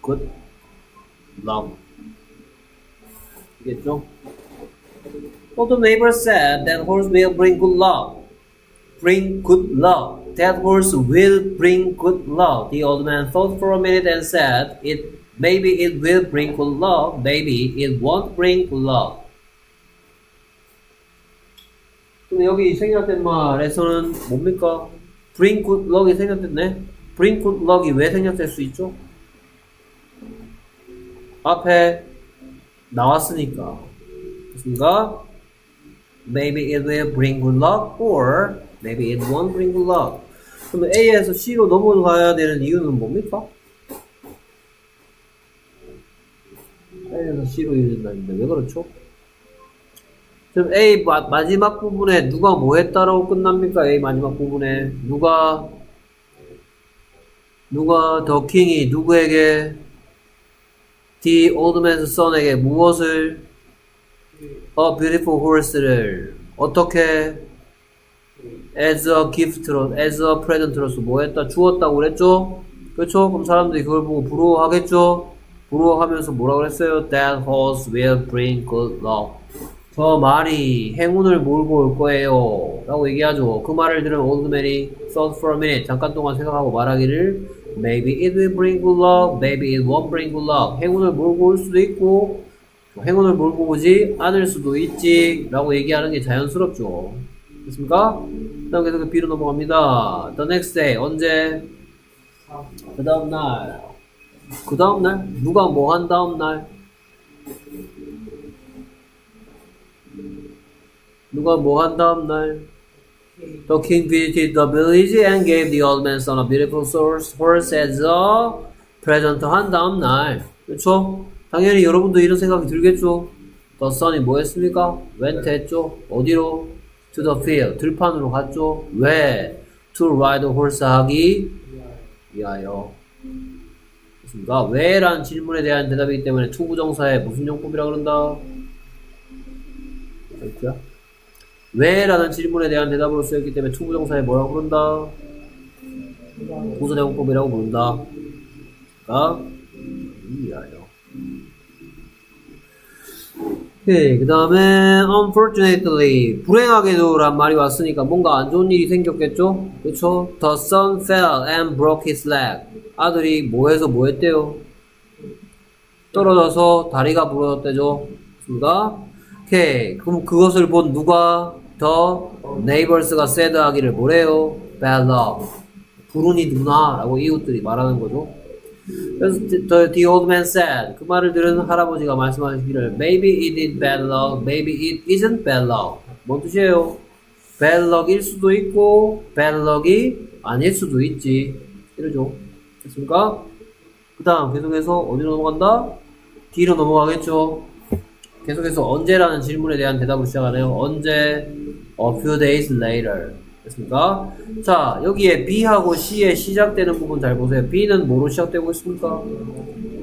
good luck. Get no? Well, the neighbor said that horse will bring good luck. Bring good luck. That horse will bring good luck. The old man thought for a minute and said, It maybe it will bring good luck. Maybe it won't bring good luck." 근데 여기 생략된 말에서는 뭡니까? bring good luck이 생략됐네? bring good luck이 왜 생략될 수 있죠? 앞에 나왔으니까. 그렇습니까? Maybe it will bring good luck or maybe it won't bring good luck. 그러면 A에서 C로 넘어가야 되는 이유는 뭡니까? A에서 C로 이어진다는데 왜 그렇죠? 그럼 A 마, 마지막 부분에 누가 뭐 했다라고 끝납니까? A 마지막 부분에 누가 누가 더 킹이 누구에게 The old man's son에게 무엇을 a beautiful horse를 어떻게 as a gift로 as a present로서 뭐 했다 주었다고 그랬죠? 그렇죠? 그럼 사람들이 그걸 보고 부러워하겠죠? 부러워하면서 뭐라고 그랬어요? That horse will bring good luck. 저 말이 행운을 몰고 올 거예요. 라고 얘기하죠. 그 말을 들은 올드맨이 thought for a minute 잠깐 동안 생각하고 말하기를 Maybe it will bring good luck, maybe it won't bring good luck. 행운을 몰고 올 수도 있고 행운을 몰고 오지 않을 수도 있지 라고 얘기하는 게 자연스럽죠. 됐습니까? 그 다음 계속 B로 넘어갑니다. The next day 언제? 그 다음 날. 그 다음 날? 누가 뭐 한 다음 날? 누가 뭐 한 다음 날? The king visited the village and gave the old man's son a beautiful horse, as a present 한 다음 날. 그렇죠? 당연히 여러분도 이런 생각이 들겠죠? The son이 뭐 했습니까? went 했죠? 어디로? To the field. 들판으로 갔죠? 왜? To ride horse 하기 위하여. 그렇습니까? 왜라는 질문에 대한 대답이기 때문에 투부정사의 무슨 용법이라 그런다? 그렇죠? 왜 라는 질문에 대한 대답으로 쓰였기 때문에 투부정사에 뭐라고 부른다? 부사적 용법이라고 부른다. 위하여. 오케이, 그 다음에 unfortunately 불행하게도 란 말이 왔으니까 뭔가 안 좋은 일이 생겼겠죠? 그쵸? The son fell and broke his leg 아들이 뭐해서 뭐했대요? 떨어져서 다리가 부러졌대죠? 맞습니까? 오케이, 그럼 그것을 본 누가 더 neighbors가 said 하기를 뭐래요? bad luck 불운이 누나라고 이웃들이 말하는 거죠. 그래서 the, the old man said 그 말을 들은 할아버지가 말씀하시기를 maybe it is bad luck, maybe it isn't bad luck. 뭔 뜻이에요? bad luck일 수도 있고 bad luck이 아닐 수도 있지. 이러죠. 됐습니까? 그 다음 계속해서 어디로 넘어간다? D로 넘어가겠죠. 계속해서 언제라는 질문에 대한 대답을 시작하네요. 언제? A few days later. 됐습니까? 자, 여기에 B하고 C에 시작되는 부분 잘 보세요. B는 뭐로 시작되고 있습니까?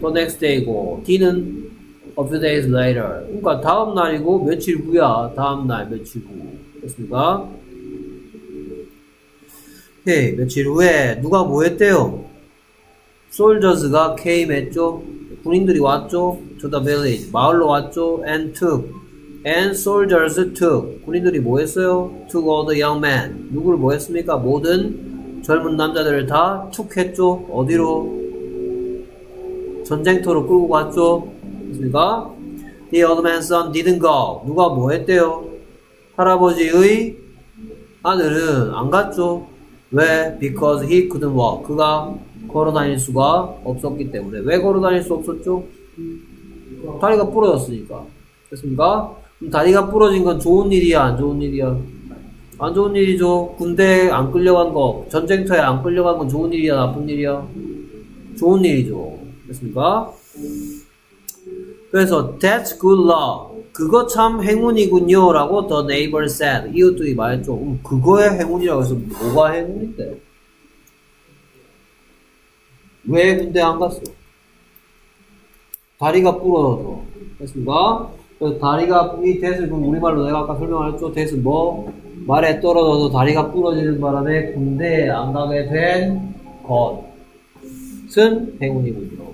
The next day고, D는 a few days later. 그러니까 다음 날이고 며칠 후야. 다음 날 며칠 후. 됐습니까? 오케이, 며칠 후에 누가 뭐 했대요? Soldiers가 came 했죠? 군인들이 왔죠? to the village. 마을로 왔죠? and took. and soldiers took. 군인들이 뭐 했어요? took all the young men. 누구를 뭐 했습니까? 모든 젊은 남자들을 다 took 했죠? 어디로? 전쟁터로 끌고 갔죠? 됐습니까? The old man's son didn't go. 누가 뭐 했대요? 할아버지의 아들은 안 갔죠? 왜? Because he couldn't walk. 그가 걸어 다닐 수가 없었기 때문에. 왜 걸어 다닐 수 없었죠? 다리가 부러졌으니까. 됐습니까? 그럼 다리가 부러진 건 좋은 일이야, 안 좋은 일이야? 안 좋은 일이죠. 군대에 안 끌려간 거, 전쟁터에 안 끌려간 건 좋은 일이야, 나쁜 일이야? 좋은 일이죠. 됐습니까? 그래서 that's good luck. 그거 참 행운이군요. 라고 the neighbor said. 이웃들이 말했죠. 음, 그거의 행운이라고 해서 뭐가 행운인데? 왜 군대 안 갔어? 다리가 부러져서. 됐습니까? 그래서 다리가, 이 대을 그럼 우리말로 내가 아까 설명했죠. 대은 뭐? 말에 떨어져서 다리가 부러지는 바람에 군대에 안 가게 된 것은 행운이군요.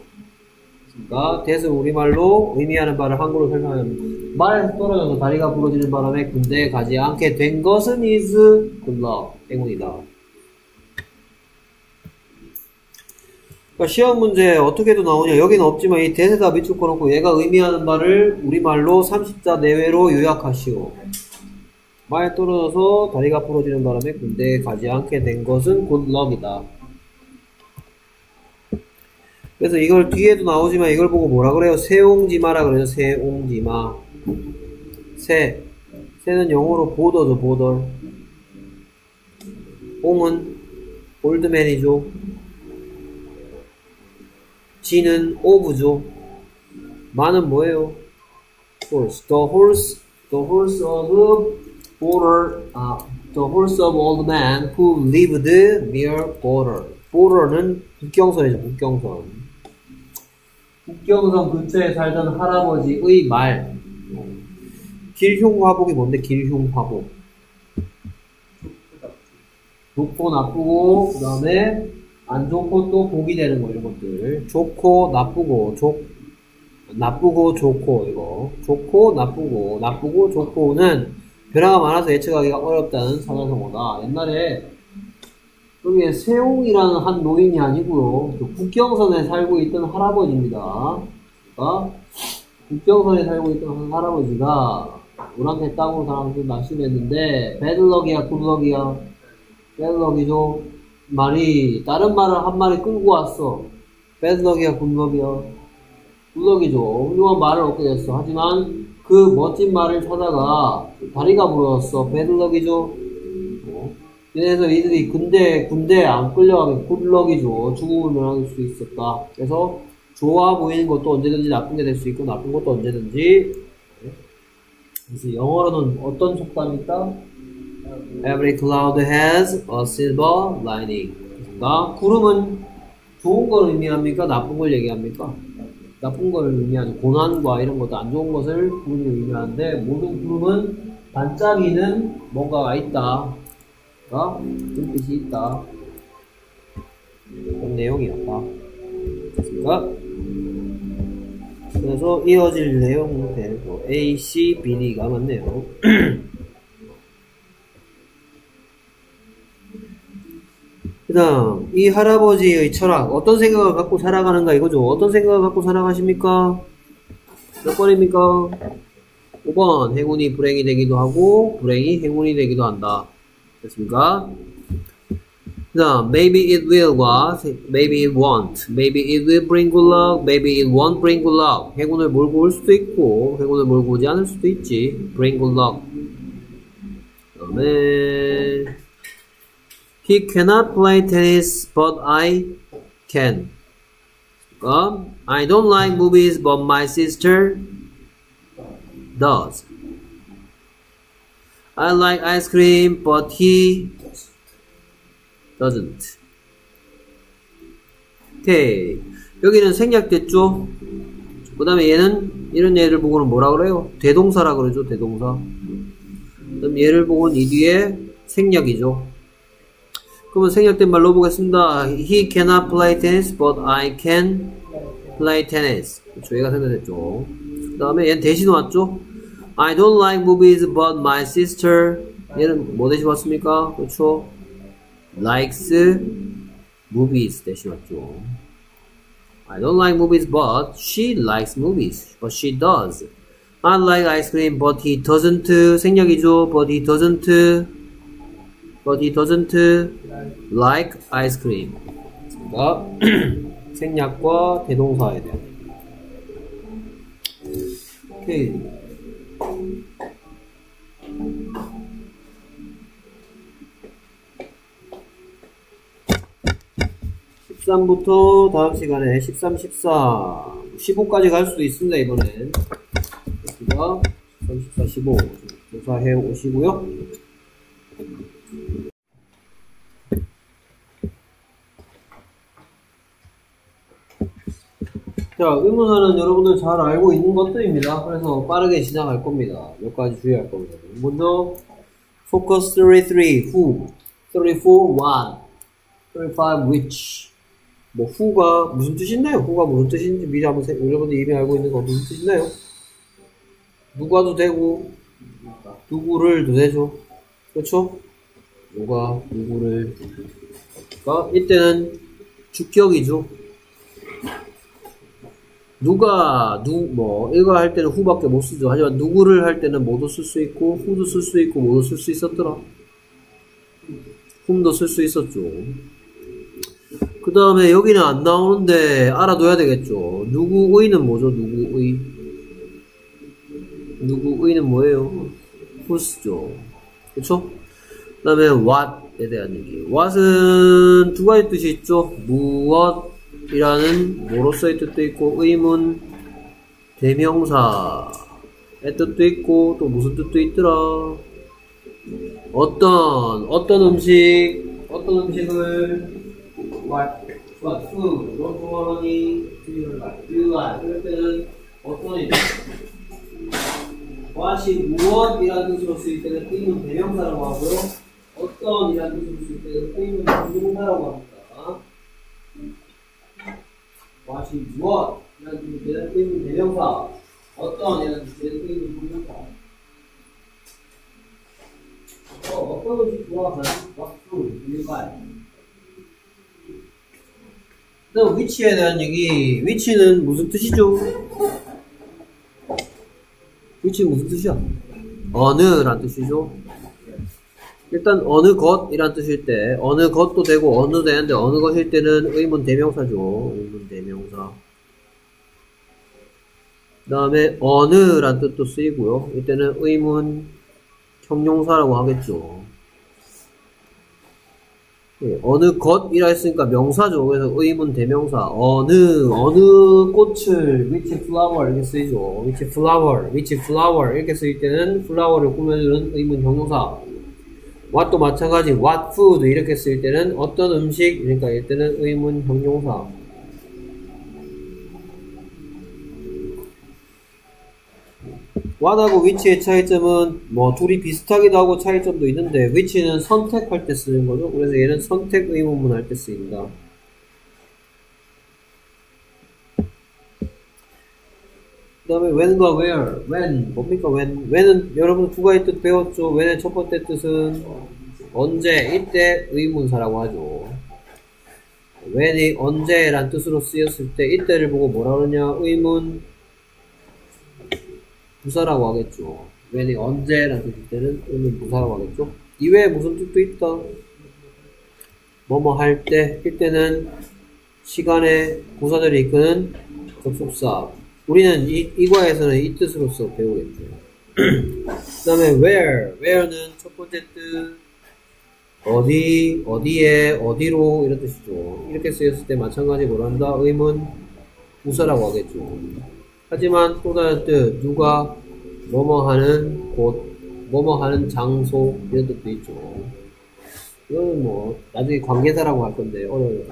그러니까 대을 우리말로 의미하는 바를 한글로 설명합니다. 말에서 떨어져서 다리가 부러지는 바람에 군대에 가지 않게 된 것은 is good luck. 행운이다. 그러니까 시험 문제 어떻게도 나오냐 여기는 없지만 이 대세다 밑줄 꺼놓고 얘가 의미하는 바를 우리말로 30자 내외로 요약하시오. 말에 떨어져서 다리가 부러지는 바람에 군대에 가지 않게 된 것은 luck이다. 그래서 이걸 뒤에도 나오지만 이걸 보고 뭐라 그래요? 세옹지마라 그래요. 세옹지마. 새. 새는 영어로 보더죠, 보더. 옹은 올드맨이죠. 지는 오브죠. 마는 뭐예요? horse. The horse, the horse of border, 아, the horse of old man who lived near border. border는 국경선이죠, 국경선. 국경선 근처에 살던 할아버지의 말. 길흉 화복이 뭔데, 길흉 화복? 좋고 나쁘고, 그 다음에 안 좋고 또 복이 되는 거, 이런 것들. 좋고, 나쁘고, 좋, 나쁘고, 좋고, 이거. 좋고, 나쁘고, 나쁘고, 좋고는 변화가 많아서 예측하기가 어렵다는 사자성어다. 옛날에 여기에 세옹이라는 한 노인이 아니고요. 그 국경선에 살고 있던 할아버지입니다. 그러니까 국경선에 살고 있던 한 할아버지가 우란테 땅으로 사람들 날씬했는데 배드럭이야 굿럭이야 배드럭이죠. 말이 다른 말을 한 마리 끌고 왔어. 배드럭이야 굿럭이야 굿럭이죠. 훌륭한 말을 얻게 됐어. 하지만 그 멋진 말을 찾아가 다리가 부러졌어. 배드럭이죠. 그래서 이들이 군대, 군대에 안 끌려가게 굿럭이죠. 죽음을 면할 수 있었다. 그래서 좋아 보이는 것도 언제든지 나쁜 게 될 수 있고 나쁜 것도 언제든지 그래서 영어로는 어떤 속담이 있다? Every cloud has a silver lining. 그러니까 구름은 좋은 걸 의미합니까? 나쁜 걸 얘기합니까? 나쁜 걸 의미하죠. 고난과 이런 것도 안 좋은 것을 구름이 의미하는데 모든 구름은 반짝이는 뭔가가 있다. 어? 그 뜻이 있다. 그런 내용이었다. 됐습니까? 그래서 이어질 내용 되고 A, C, B, D가 맞네요. 그 다음 이 할아버지의 철학 어떤 생각을 갖고 살아가는가 이거죠. 어떤 생각을 갖고 살아가십니까? 몇 번입니까? 5번 행운이 불행이 되기도 하고 불행이 행운이 되기도 한다. 됐습니까? 그 다음 maybe it will과 maybe it won't maybe it will bring good luck maybe it won't bring good luck 행운을 몰고 올 수도 있고 행운을 몰고 오지 않을 수도 있지 bring good luck 그 다음에 he cannot play tennis but I can 그러니까 I don't like movies but my sister does I like ice cream, but he doesn't. 오케이. 여기는 생략됐죠? 그 다음에 얘는, 이런 얘를 보고는 뭐라 그래요? 대동사라 그러죠, 대동사. 그 다음 얘를 보고는 이 뒤에 생략이죠. 그러면 생략된 말로 보겠습니다. He cannot play tennis, but I can play tennis. 그렇죠, 얘가 생략됐죠. 그 다음에 얘는 대신 왔죠? I don't like movies but my sister 얘는 뭐 대신 왔습니까? 그렇죠? likes movies 대신 왔죠. I don't like movies but she likes movies. But she does. I like ice cream but he doesn't 생략이죠. But he doesn't but he doesn't like ice cream. 그러니까 생략과 대동사에 대한 오케이. 13부터 다음 시간에 13, 14, 15까지 갈 수도 있습니다, 이번엔. 됐습니다. 13, 14, 15. 조사해 오시고요. 자, 의문사는 여러분들 잘 알고 있는 것들입니다. 그래서 빠르게 시작할 겁니다. 몇 가지 주의할 겁니다. 먼저, focus 33, who, 34, one, 35, which, 뭐 후가 무슨 있나요? 후가 무슨 뜻인지 미리 한번 세, 여러분들 이미 알고 있는 거 무슨 있나요? 누가도 되고 누구를도 되죠. 그렇죠? 누가 누구를 그러니까 이때는 주격이죠. 누가 누 뭐 이거 할 때는 후밖에 못 쓰죠. 하지만 누구를 할 때는 모두 쓸 수 있고 후도 쓸 수 있고 모두 쓸 수 있었더라. 훔도 쓸 수 있었죠. 그 다음에 여기는 안 나오는데 알아둬야 되겠죠. 누구의는 뭐죠? 누구의 누구의는 뭐예요? who's죠. 그쵸? 그 다음에 what에 대한 얘기. what은 두 가지 뜻이 있죠. 무엇이라는 뭐로서의 뜻도 있고 의문 대명사의 뜻도 있고 또 무슨 뜻도 있더라. 어떤 어떤 음식 어떤 음식을 what what food what money you are 이럴 때는 어떤 what이 무엇이라는 뜻으로 쓰일 때는 의문 대명사라고 하고요. 어떤 이라는 뜻으로 쓰일 때는 의문 동사라고 합니다. what이 무엇 이라는 뜻일 때는 의문 대명사 어떤 이라는 뜻일 때는 의문 동사 어, 어떤 음식 좋아하는 왁수, 일발. 그다음 위치에 대한 얘기. 위치는 무슨 뜻이죠? 위치는 무슨 뜻이야? 어느란 뜻이죠. 일단 어느 것이란 뜻일 때 어느 것도 되고 어느 되는데 어느 것일 때는 의문 대명사죠. 의문 대명사. 그 다음에 어느란 뜻도 쓰이고요. 이때는 의문 형용사라고 하겠죠. 예, 어느 것이라 했으니까 명사죠. 그래서 의문 대명사. 어느, 어느 꽃을, which flower 이렇게 쓰이죠. which flower, which flower 이렇게 쓰일 때는 flower를 꾸며주는 의문 형용사. What도 마찬가지, what food 이렇게 쓰일 때는 어떤 음식, 그러니까 이때는 의문 형용사. what하고 which의 차이점은 뭐 둘이 비슷하기도 하고 차이점도 있는데 which는 선택할 때 쓰는 거죠. 그래서 얘는 선택 의문문 할 때 쓰입니다. 그 다음에 when과 where, when 뭡니까 when? when은 여러분 두 가지 뜻 배웠죠. when의 첫 번째 뜻은 언제, 이때 의문사라고 하죠. when이 언제란 뜻으로 쓰였을 때 이때를 보고 뭐라 그러냐 의문 부사라고 하겠죠. when이 언제라는 뜻일 때는 의문 부사라고 하겠죠. 이외에 무슨 뜻도 있다. 뭐뭐 할 때, 이때는 시간에 부사들이 이끄는 접속사. 우리는 이, 이 과에서는 이 뜻으로서 배우겠죠. 그 다음에 where, where는 첫 번째 뜻, 어디, 어디에, 어디로 이런 뜻이죠. 이렇게 쓰였을 때 마찬가지 뭐라 한다? 의문 부사라고 하겠죠. 하지만 또 다른 뜻, 누가 뭐뭐 하는 곳, 뭐뭐 하는 장소 이런 뜻도 있죠. 이거는 뭐 나중에 관계사라고 할 건데 어려워요.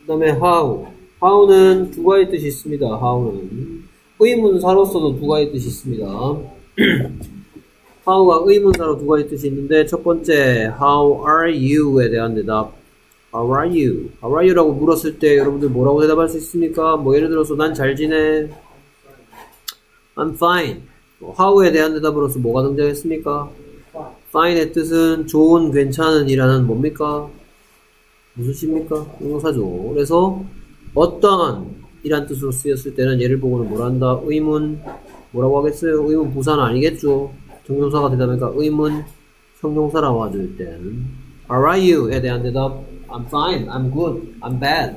그 다음에 how, how는 두 가지 뜻이 있습니다. how는 의문사로서도 두 가지 뜻이 있습니다. how가 의문사로 두 가지 뜻이 있는데 첫 번째 how are you에 대한 대답 How are you? How are you? 라고 물었을 때 여러분들 뭐라고 대답할 수 있습니까? 뭐 예를 들어서 난 잘 지내. I'm fine. how에 대한 대답으로서 뭐가 등장했습니까? fine의 뜻은 좋은, 괜찮은 이라는 뭡니까? 무슨 시입니까? 동사죠. 그래서 어떠한 이란 뜻으로 쓰였을 때는 얘를 보고는 뭐라 한다? 의문 뭐라고 하겠어요? 의문 부사는 아니겠죠. 정용사가 되다보니까 의문 형용사라고. 이때는 How are you?에 대한 대답 I'm fine, I'm good, I'm bad.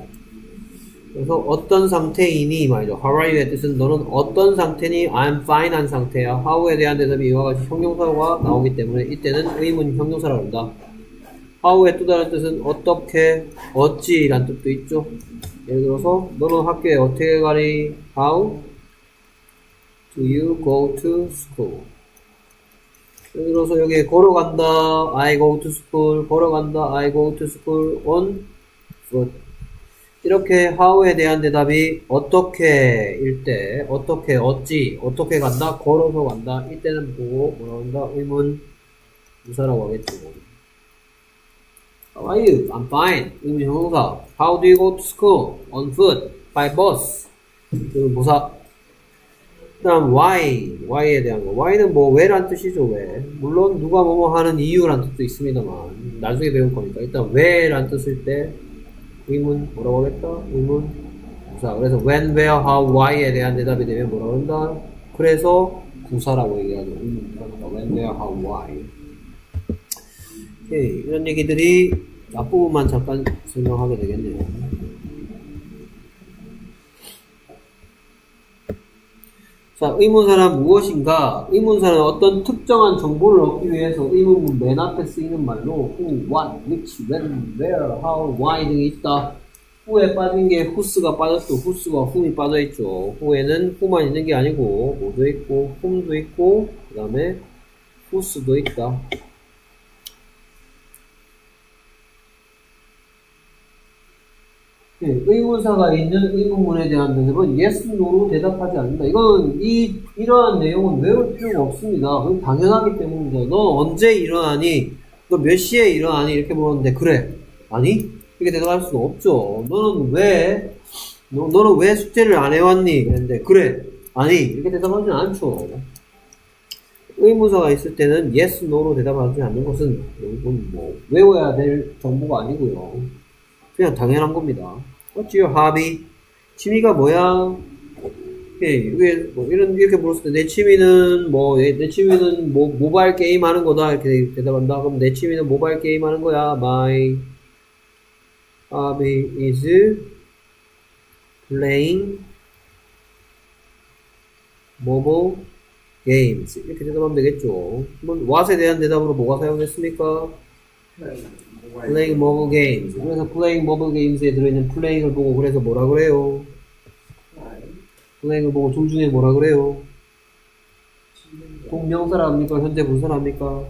그래서 어떤 상태이니 말이죠. How are you의 뜻은 너는 어떤 상태니? I'm fine 한 상태야. How에 대한 대답이 이와 같이 형용사가 나오기 때문에 이때는 의문 형용사라고 한다. How의 또 다른 뜻은 어떻게, 어찌란 뜻도 있죠. 예를 들어서 너는 학교에 어떻게 가니? How do you go to school? 예를 들어서 여기 걸어간다. I go to school. 걸어간다. I go to school on foot. 이렇게 how에 대한 대답이 어떻게 일 때, 어떻게, 어찌, 어떻게 간다, 걸어서 간다. 이때는 보고 뭐라 한다? 의문 부사라고 하겠죠. How are you? I'm fine. 의문 형용사. How do you go to school? On foot. By bus. 의문 부사. 다음 why, why에 대한 거. why는 뭐 왜란 뜻이죠, 왜. 물론 누가 뭐뭐 하는 이유란 뜻도 있습니다만 나중에 배울 거니까 일단 왜란 뜻일 때 의문 뭐라고 하겠다? 의문 부사. 그래서 when, where, how, why에 대한 대답이 되면 뭐라고 한다? 그래서 부사라고 얘기하죠. 의문 부사니까 when, where, how, why. 오케이. 이런 얘기들이 앞부분만 잠깐 설명하게 되겠네요. 자, 의문사란 무엇인가? 의문사는 어떤 특정한 정보를 얻기 위해서 의문문 맨 앞에 쓰이는 말로 who, what, which, when, where, how, why 등이 있다. who에 빠진 게 who스가 빠졌죠. who스와 whom이 빠져있죠. who에는 who만 있는 게 아니고 뭐도 있고 whom도 있고 그 다음에 whos도 있다. 네, 의문사가 있는 의문문에 대한 대답은 yes, no로 대답하지 않는다. 이건 이 이러한 내용은 외울 필요가 없습니다. 그건 당연하기 때문이죠. 너 언제 일어나니? 너 몇 시에 일어나니? 이렇게 물었는데 그래. 아니? 이렇게 대답할 수는 없죠. 너는 왜 너, 너는 왜 숙제를 안 해왔니? 그랬는데 그래. 아니 이렇게 대답하지는 않죠. 의문사가 있을 때는 yes, no로 대답하지 않는 것은 이건 뭐 외워야 될 정보가 아니고요. 그냥 당연한 겁니다. What's your hobby? 취미가 뭐야? 예, 왜, 뭐, 이런, 이렇게 물었을 때, 내 취미는, 뭐, 내, 내 취미는, 뭐, 모바일 게임 하는 거다. 이렇게 대답한다. 그럼 내 취미는 모바일 게임 하는 거야. My hobby is playing mobile games. 이렇게 대답하면 되겠죠. 그럼 what에 대한 대답으로 뭐가 사용됐습니까? Playing mobile games. 그래서 playing mobile games에 들어있는 playing을 보고 그래서 뭐라 그래요? playing을 보고 둘 중에 뭐라 그래요? 동명사랍니까? 현재 분사랍니까?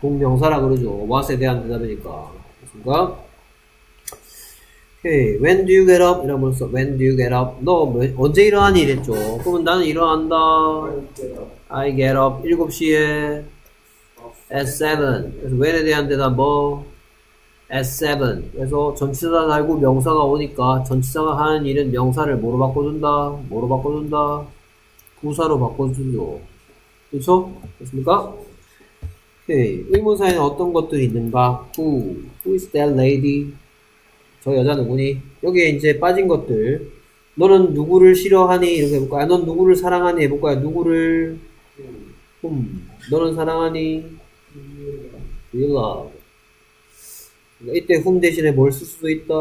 동명사라 그러죠. what에 대한 대답이니까. 그렇습니까? 오케이. When do you get up? 이러면서 when do you get up? 너 뭐, 언제 일어나니? 이랬죠. 그러면 나는 일어난다. I get up 7시에 at 7. 그래서 when에 대한 대답 뭐? At 7. 그래서 전치사 달고 명사가 오니까 전치사가 하는 일은 명사를 뭐로 바꿔준다? 뭐로 바꿔준다? 부사로 바꿔주죠. 그렇죠? 됐습니까? 오케이. 의문사에는 어떤 것들이 있는가? Who? Who is that lady? 저 여자 누구니? 여기에 이제 빠진 것들. 너는 누구를 싫어하니? 이렇게 해볼까요? 넌 누구를 사랑하니? 해볼까요? 누구를? 음. 너는 사랑하니? You love. 이때 whom 대신에 뭘 쓸 수도 있다.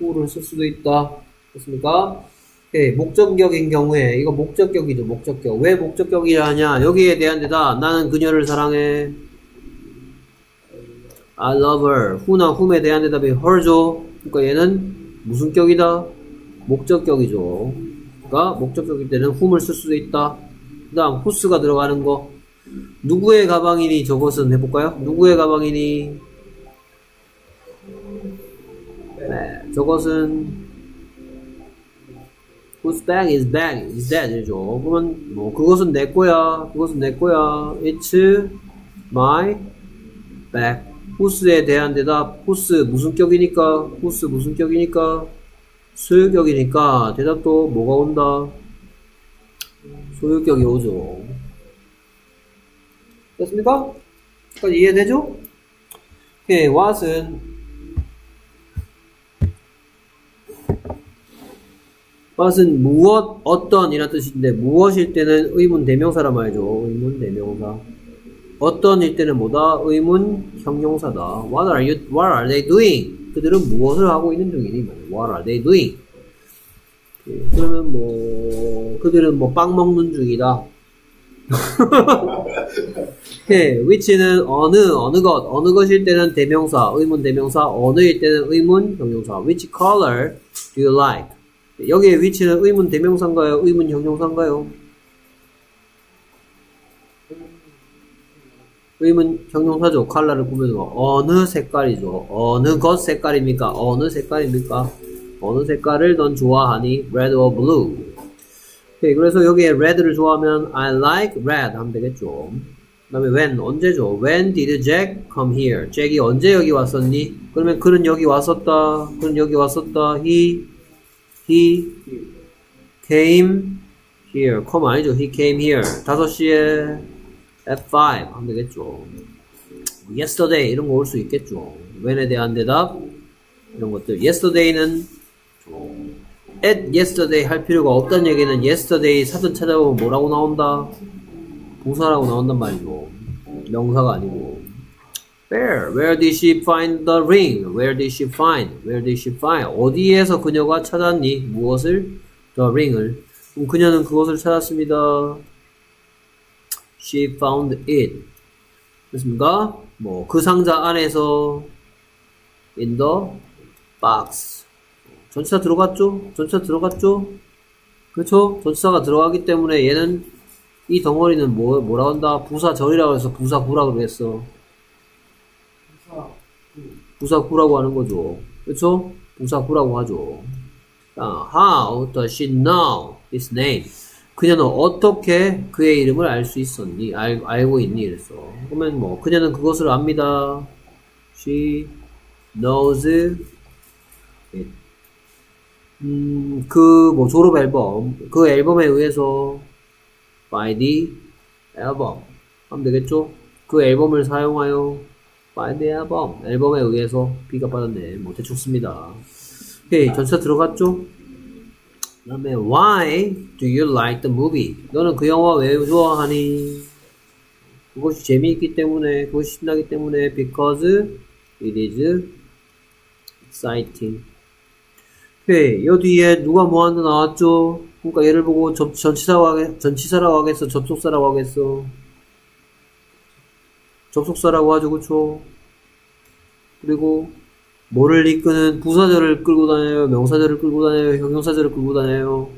who를 쓸 수도 있다. 됐습니까? 오케이. 목적격인 경우에 이거 목적격이죠. 목적격. 왜 목적격이라냐? 여기에 대한 데다 나는 그녀를 사랑해. I love her. who나 whom에 대한 대답이 her죠. 그러니까 얘는 무슨 격이다? 목적격이죠. 그러니까 목적격일 때는 whom을 쓸 수도 있다. 그 다음 who스가 들어가는 거. 누구의 가방이니 저것은 해볼까요? 누구의 가방이니? 네, 저것은 whose bag is bag is that이죠. 그러면 뭐 그것은 내 거야. 그것은 내 거야. It's my bag. whose에 대한 대답. whose 무슨 격이니까? whose 무슨 격이니까? 소유격이니까 대답도 뭐가 온다? 소유격이 오죠. 됐습니까? 이해되죠? 오케이, what은 what은 무엇, 어떤 이란 뜻인데 무엇일 때는 의문 대명사란 말이죠. 의문 대명사. 어떤일 때는 뭐다? 의문 형용사다. What are you, what are they doing? 그들은 무엇을 하고 있는 중이니? What are they doing? 오케이, 그러면 뭐, 그들은 뭐 빵 먹는 중이다. 오케이, which는 어느, 어느 것, 어느 것일 때는 대명사, 의문 대명사, 어느일 때는 의문 형용사. Which color do you like? 여기에 which는 의문 대명사인가요? 의문 형용사인가요? 의문 형용사죠. 컬러를 꾸며서 어느 색깔이죠. 어느 것 색깔입니까? 어느 색깔입니까? 어느 색깔을 넌 좋아하니? Red or blue? 오케이, 그래서 여기에 red를 좋아하면 I like red 하면 되겠죠. 그 다음에 when 언제죠? When did Jack come here? 잭이 언제 여기 왔었니? 그러면 그는 여기 왔었다. 그는 여기 왔었다. He he came here. come 아니죠. he came here. 5시에 at 5 하면 되겠죠. yesterday 이런 거 올 수 있겠죠. when에 대한 대답 이런 것들. yesterday는 at yesterday 할 필요가 없다는 얘기는 yesterday 사전 찾아보면 뭐라고 나온다? 부사라고 나온단 말이죠. 명사가 아니고. Where? Where did she find the ring? Where did she find? Where did she find? 어디에서 그녀가 찾았니? 무엇을? The ring을. 그럼 그녀는 그것을 찾았습니다. She found it. 됐습니까? 뭐, 그 상자 안에서 in the box. 전치사 들어갔죠? 전치사 들어갔죠? 그렇죠? 전치사가 들어가기 때문에 얘는 이 덩어리는 뭐, 뭐라 한다? 부사절이라고 해서 부사구라고 그랬어. 부사 부사구라고 하는 거죠. 그렇죠? 부사구라고 하죠. 자, how does she know his name? 그녀는 어떻게 그의 이름을 알 수 있었니? 알, 알고 있니? 그랬어. 그러면 뭐, 그녀는 그것을 압니다. She knows it. 음, 그, 뭐, 졸업 앨범. 그 앨범에 의해서 by the album. 하면 되겠죠? 그 앨범을 사용하여 the album. 앨범에 의해서 B가 빠졌네. 뭐, 대충 씁니다. 오케이. 전치사 들어갔죠? 그 다음에 Why do you like the movie? 너는 그 영화 왜 좋아하니? 그것이 재미있기 때문에, 그것이 신나기 때문에 because it is exciting. 오케이. 요 뒤에 누가 뭐한다 나왔죠? 그러니까 얘를 보고 접, 전치사라고, 하겠, 전치사라고 하겠어? 접속사라고 하겠어? 접속사라고 하죠, 그쵸? 그리고 뭐를 이끄는 부사절을 끌고 다녀요? 명사절을 끌고 다녀요? 형용사절을 끌고 다녀요?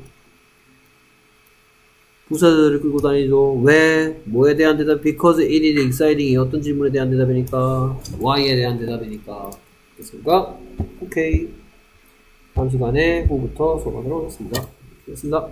부사절을 끌고 다니죠. 왜? 뭐에 대한 대답? Because it is exciting이 어떤 질문에 대한 대답이니까? Why에 대한 대답이니까. 됐습니까? 오케이. 다음 시간에 후부터 수업하도록 하겠습니다. 됐습니다.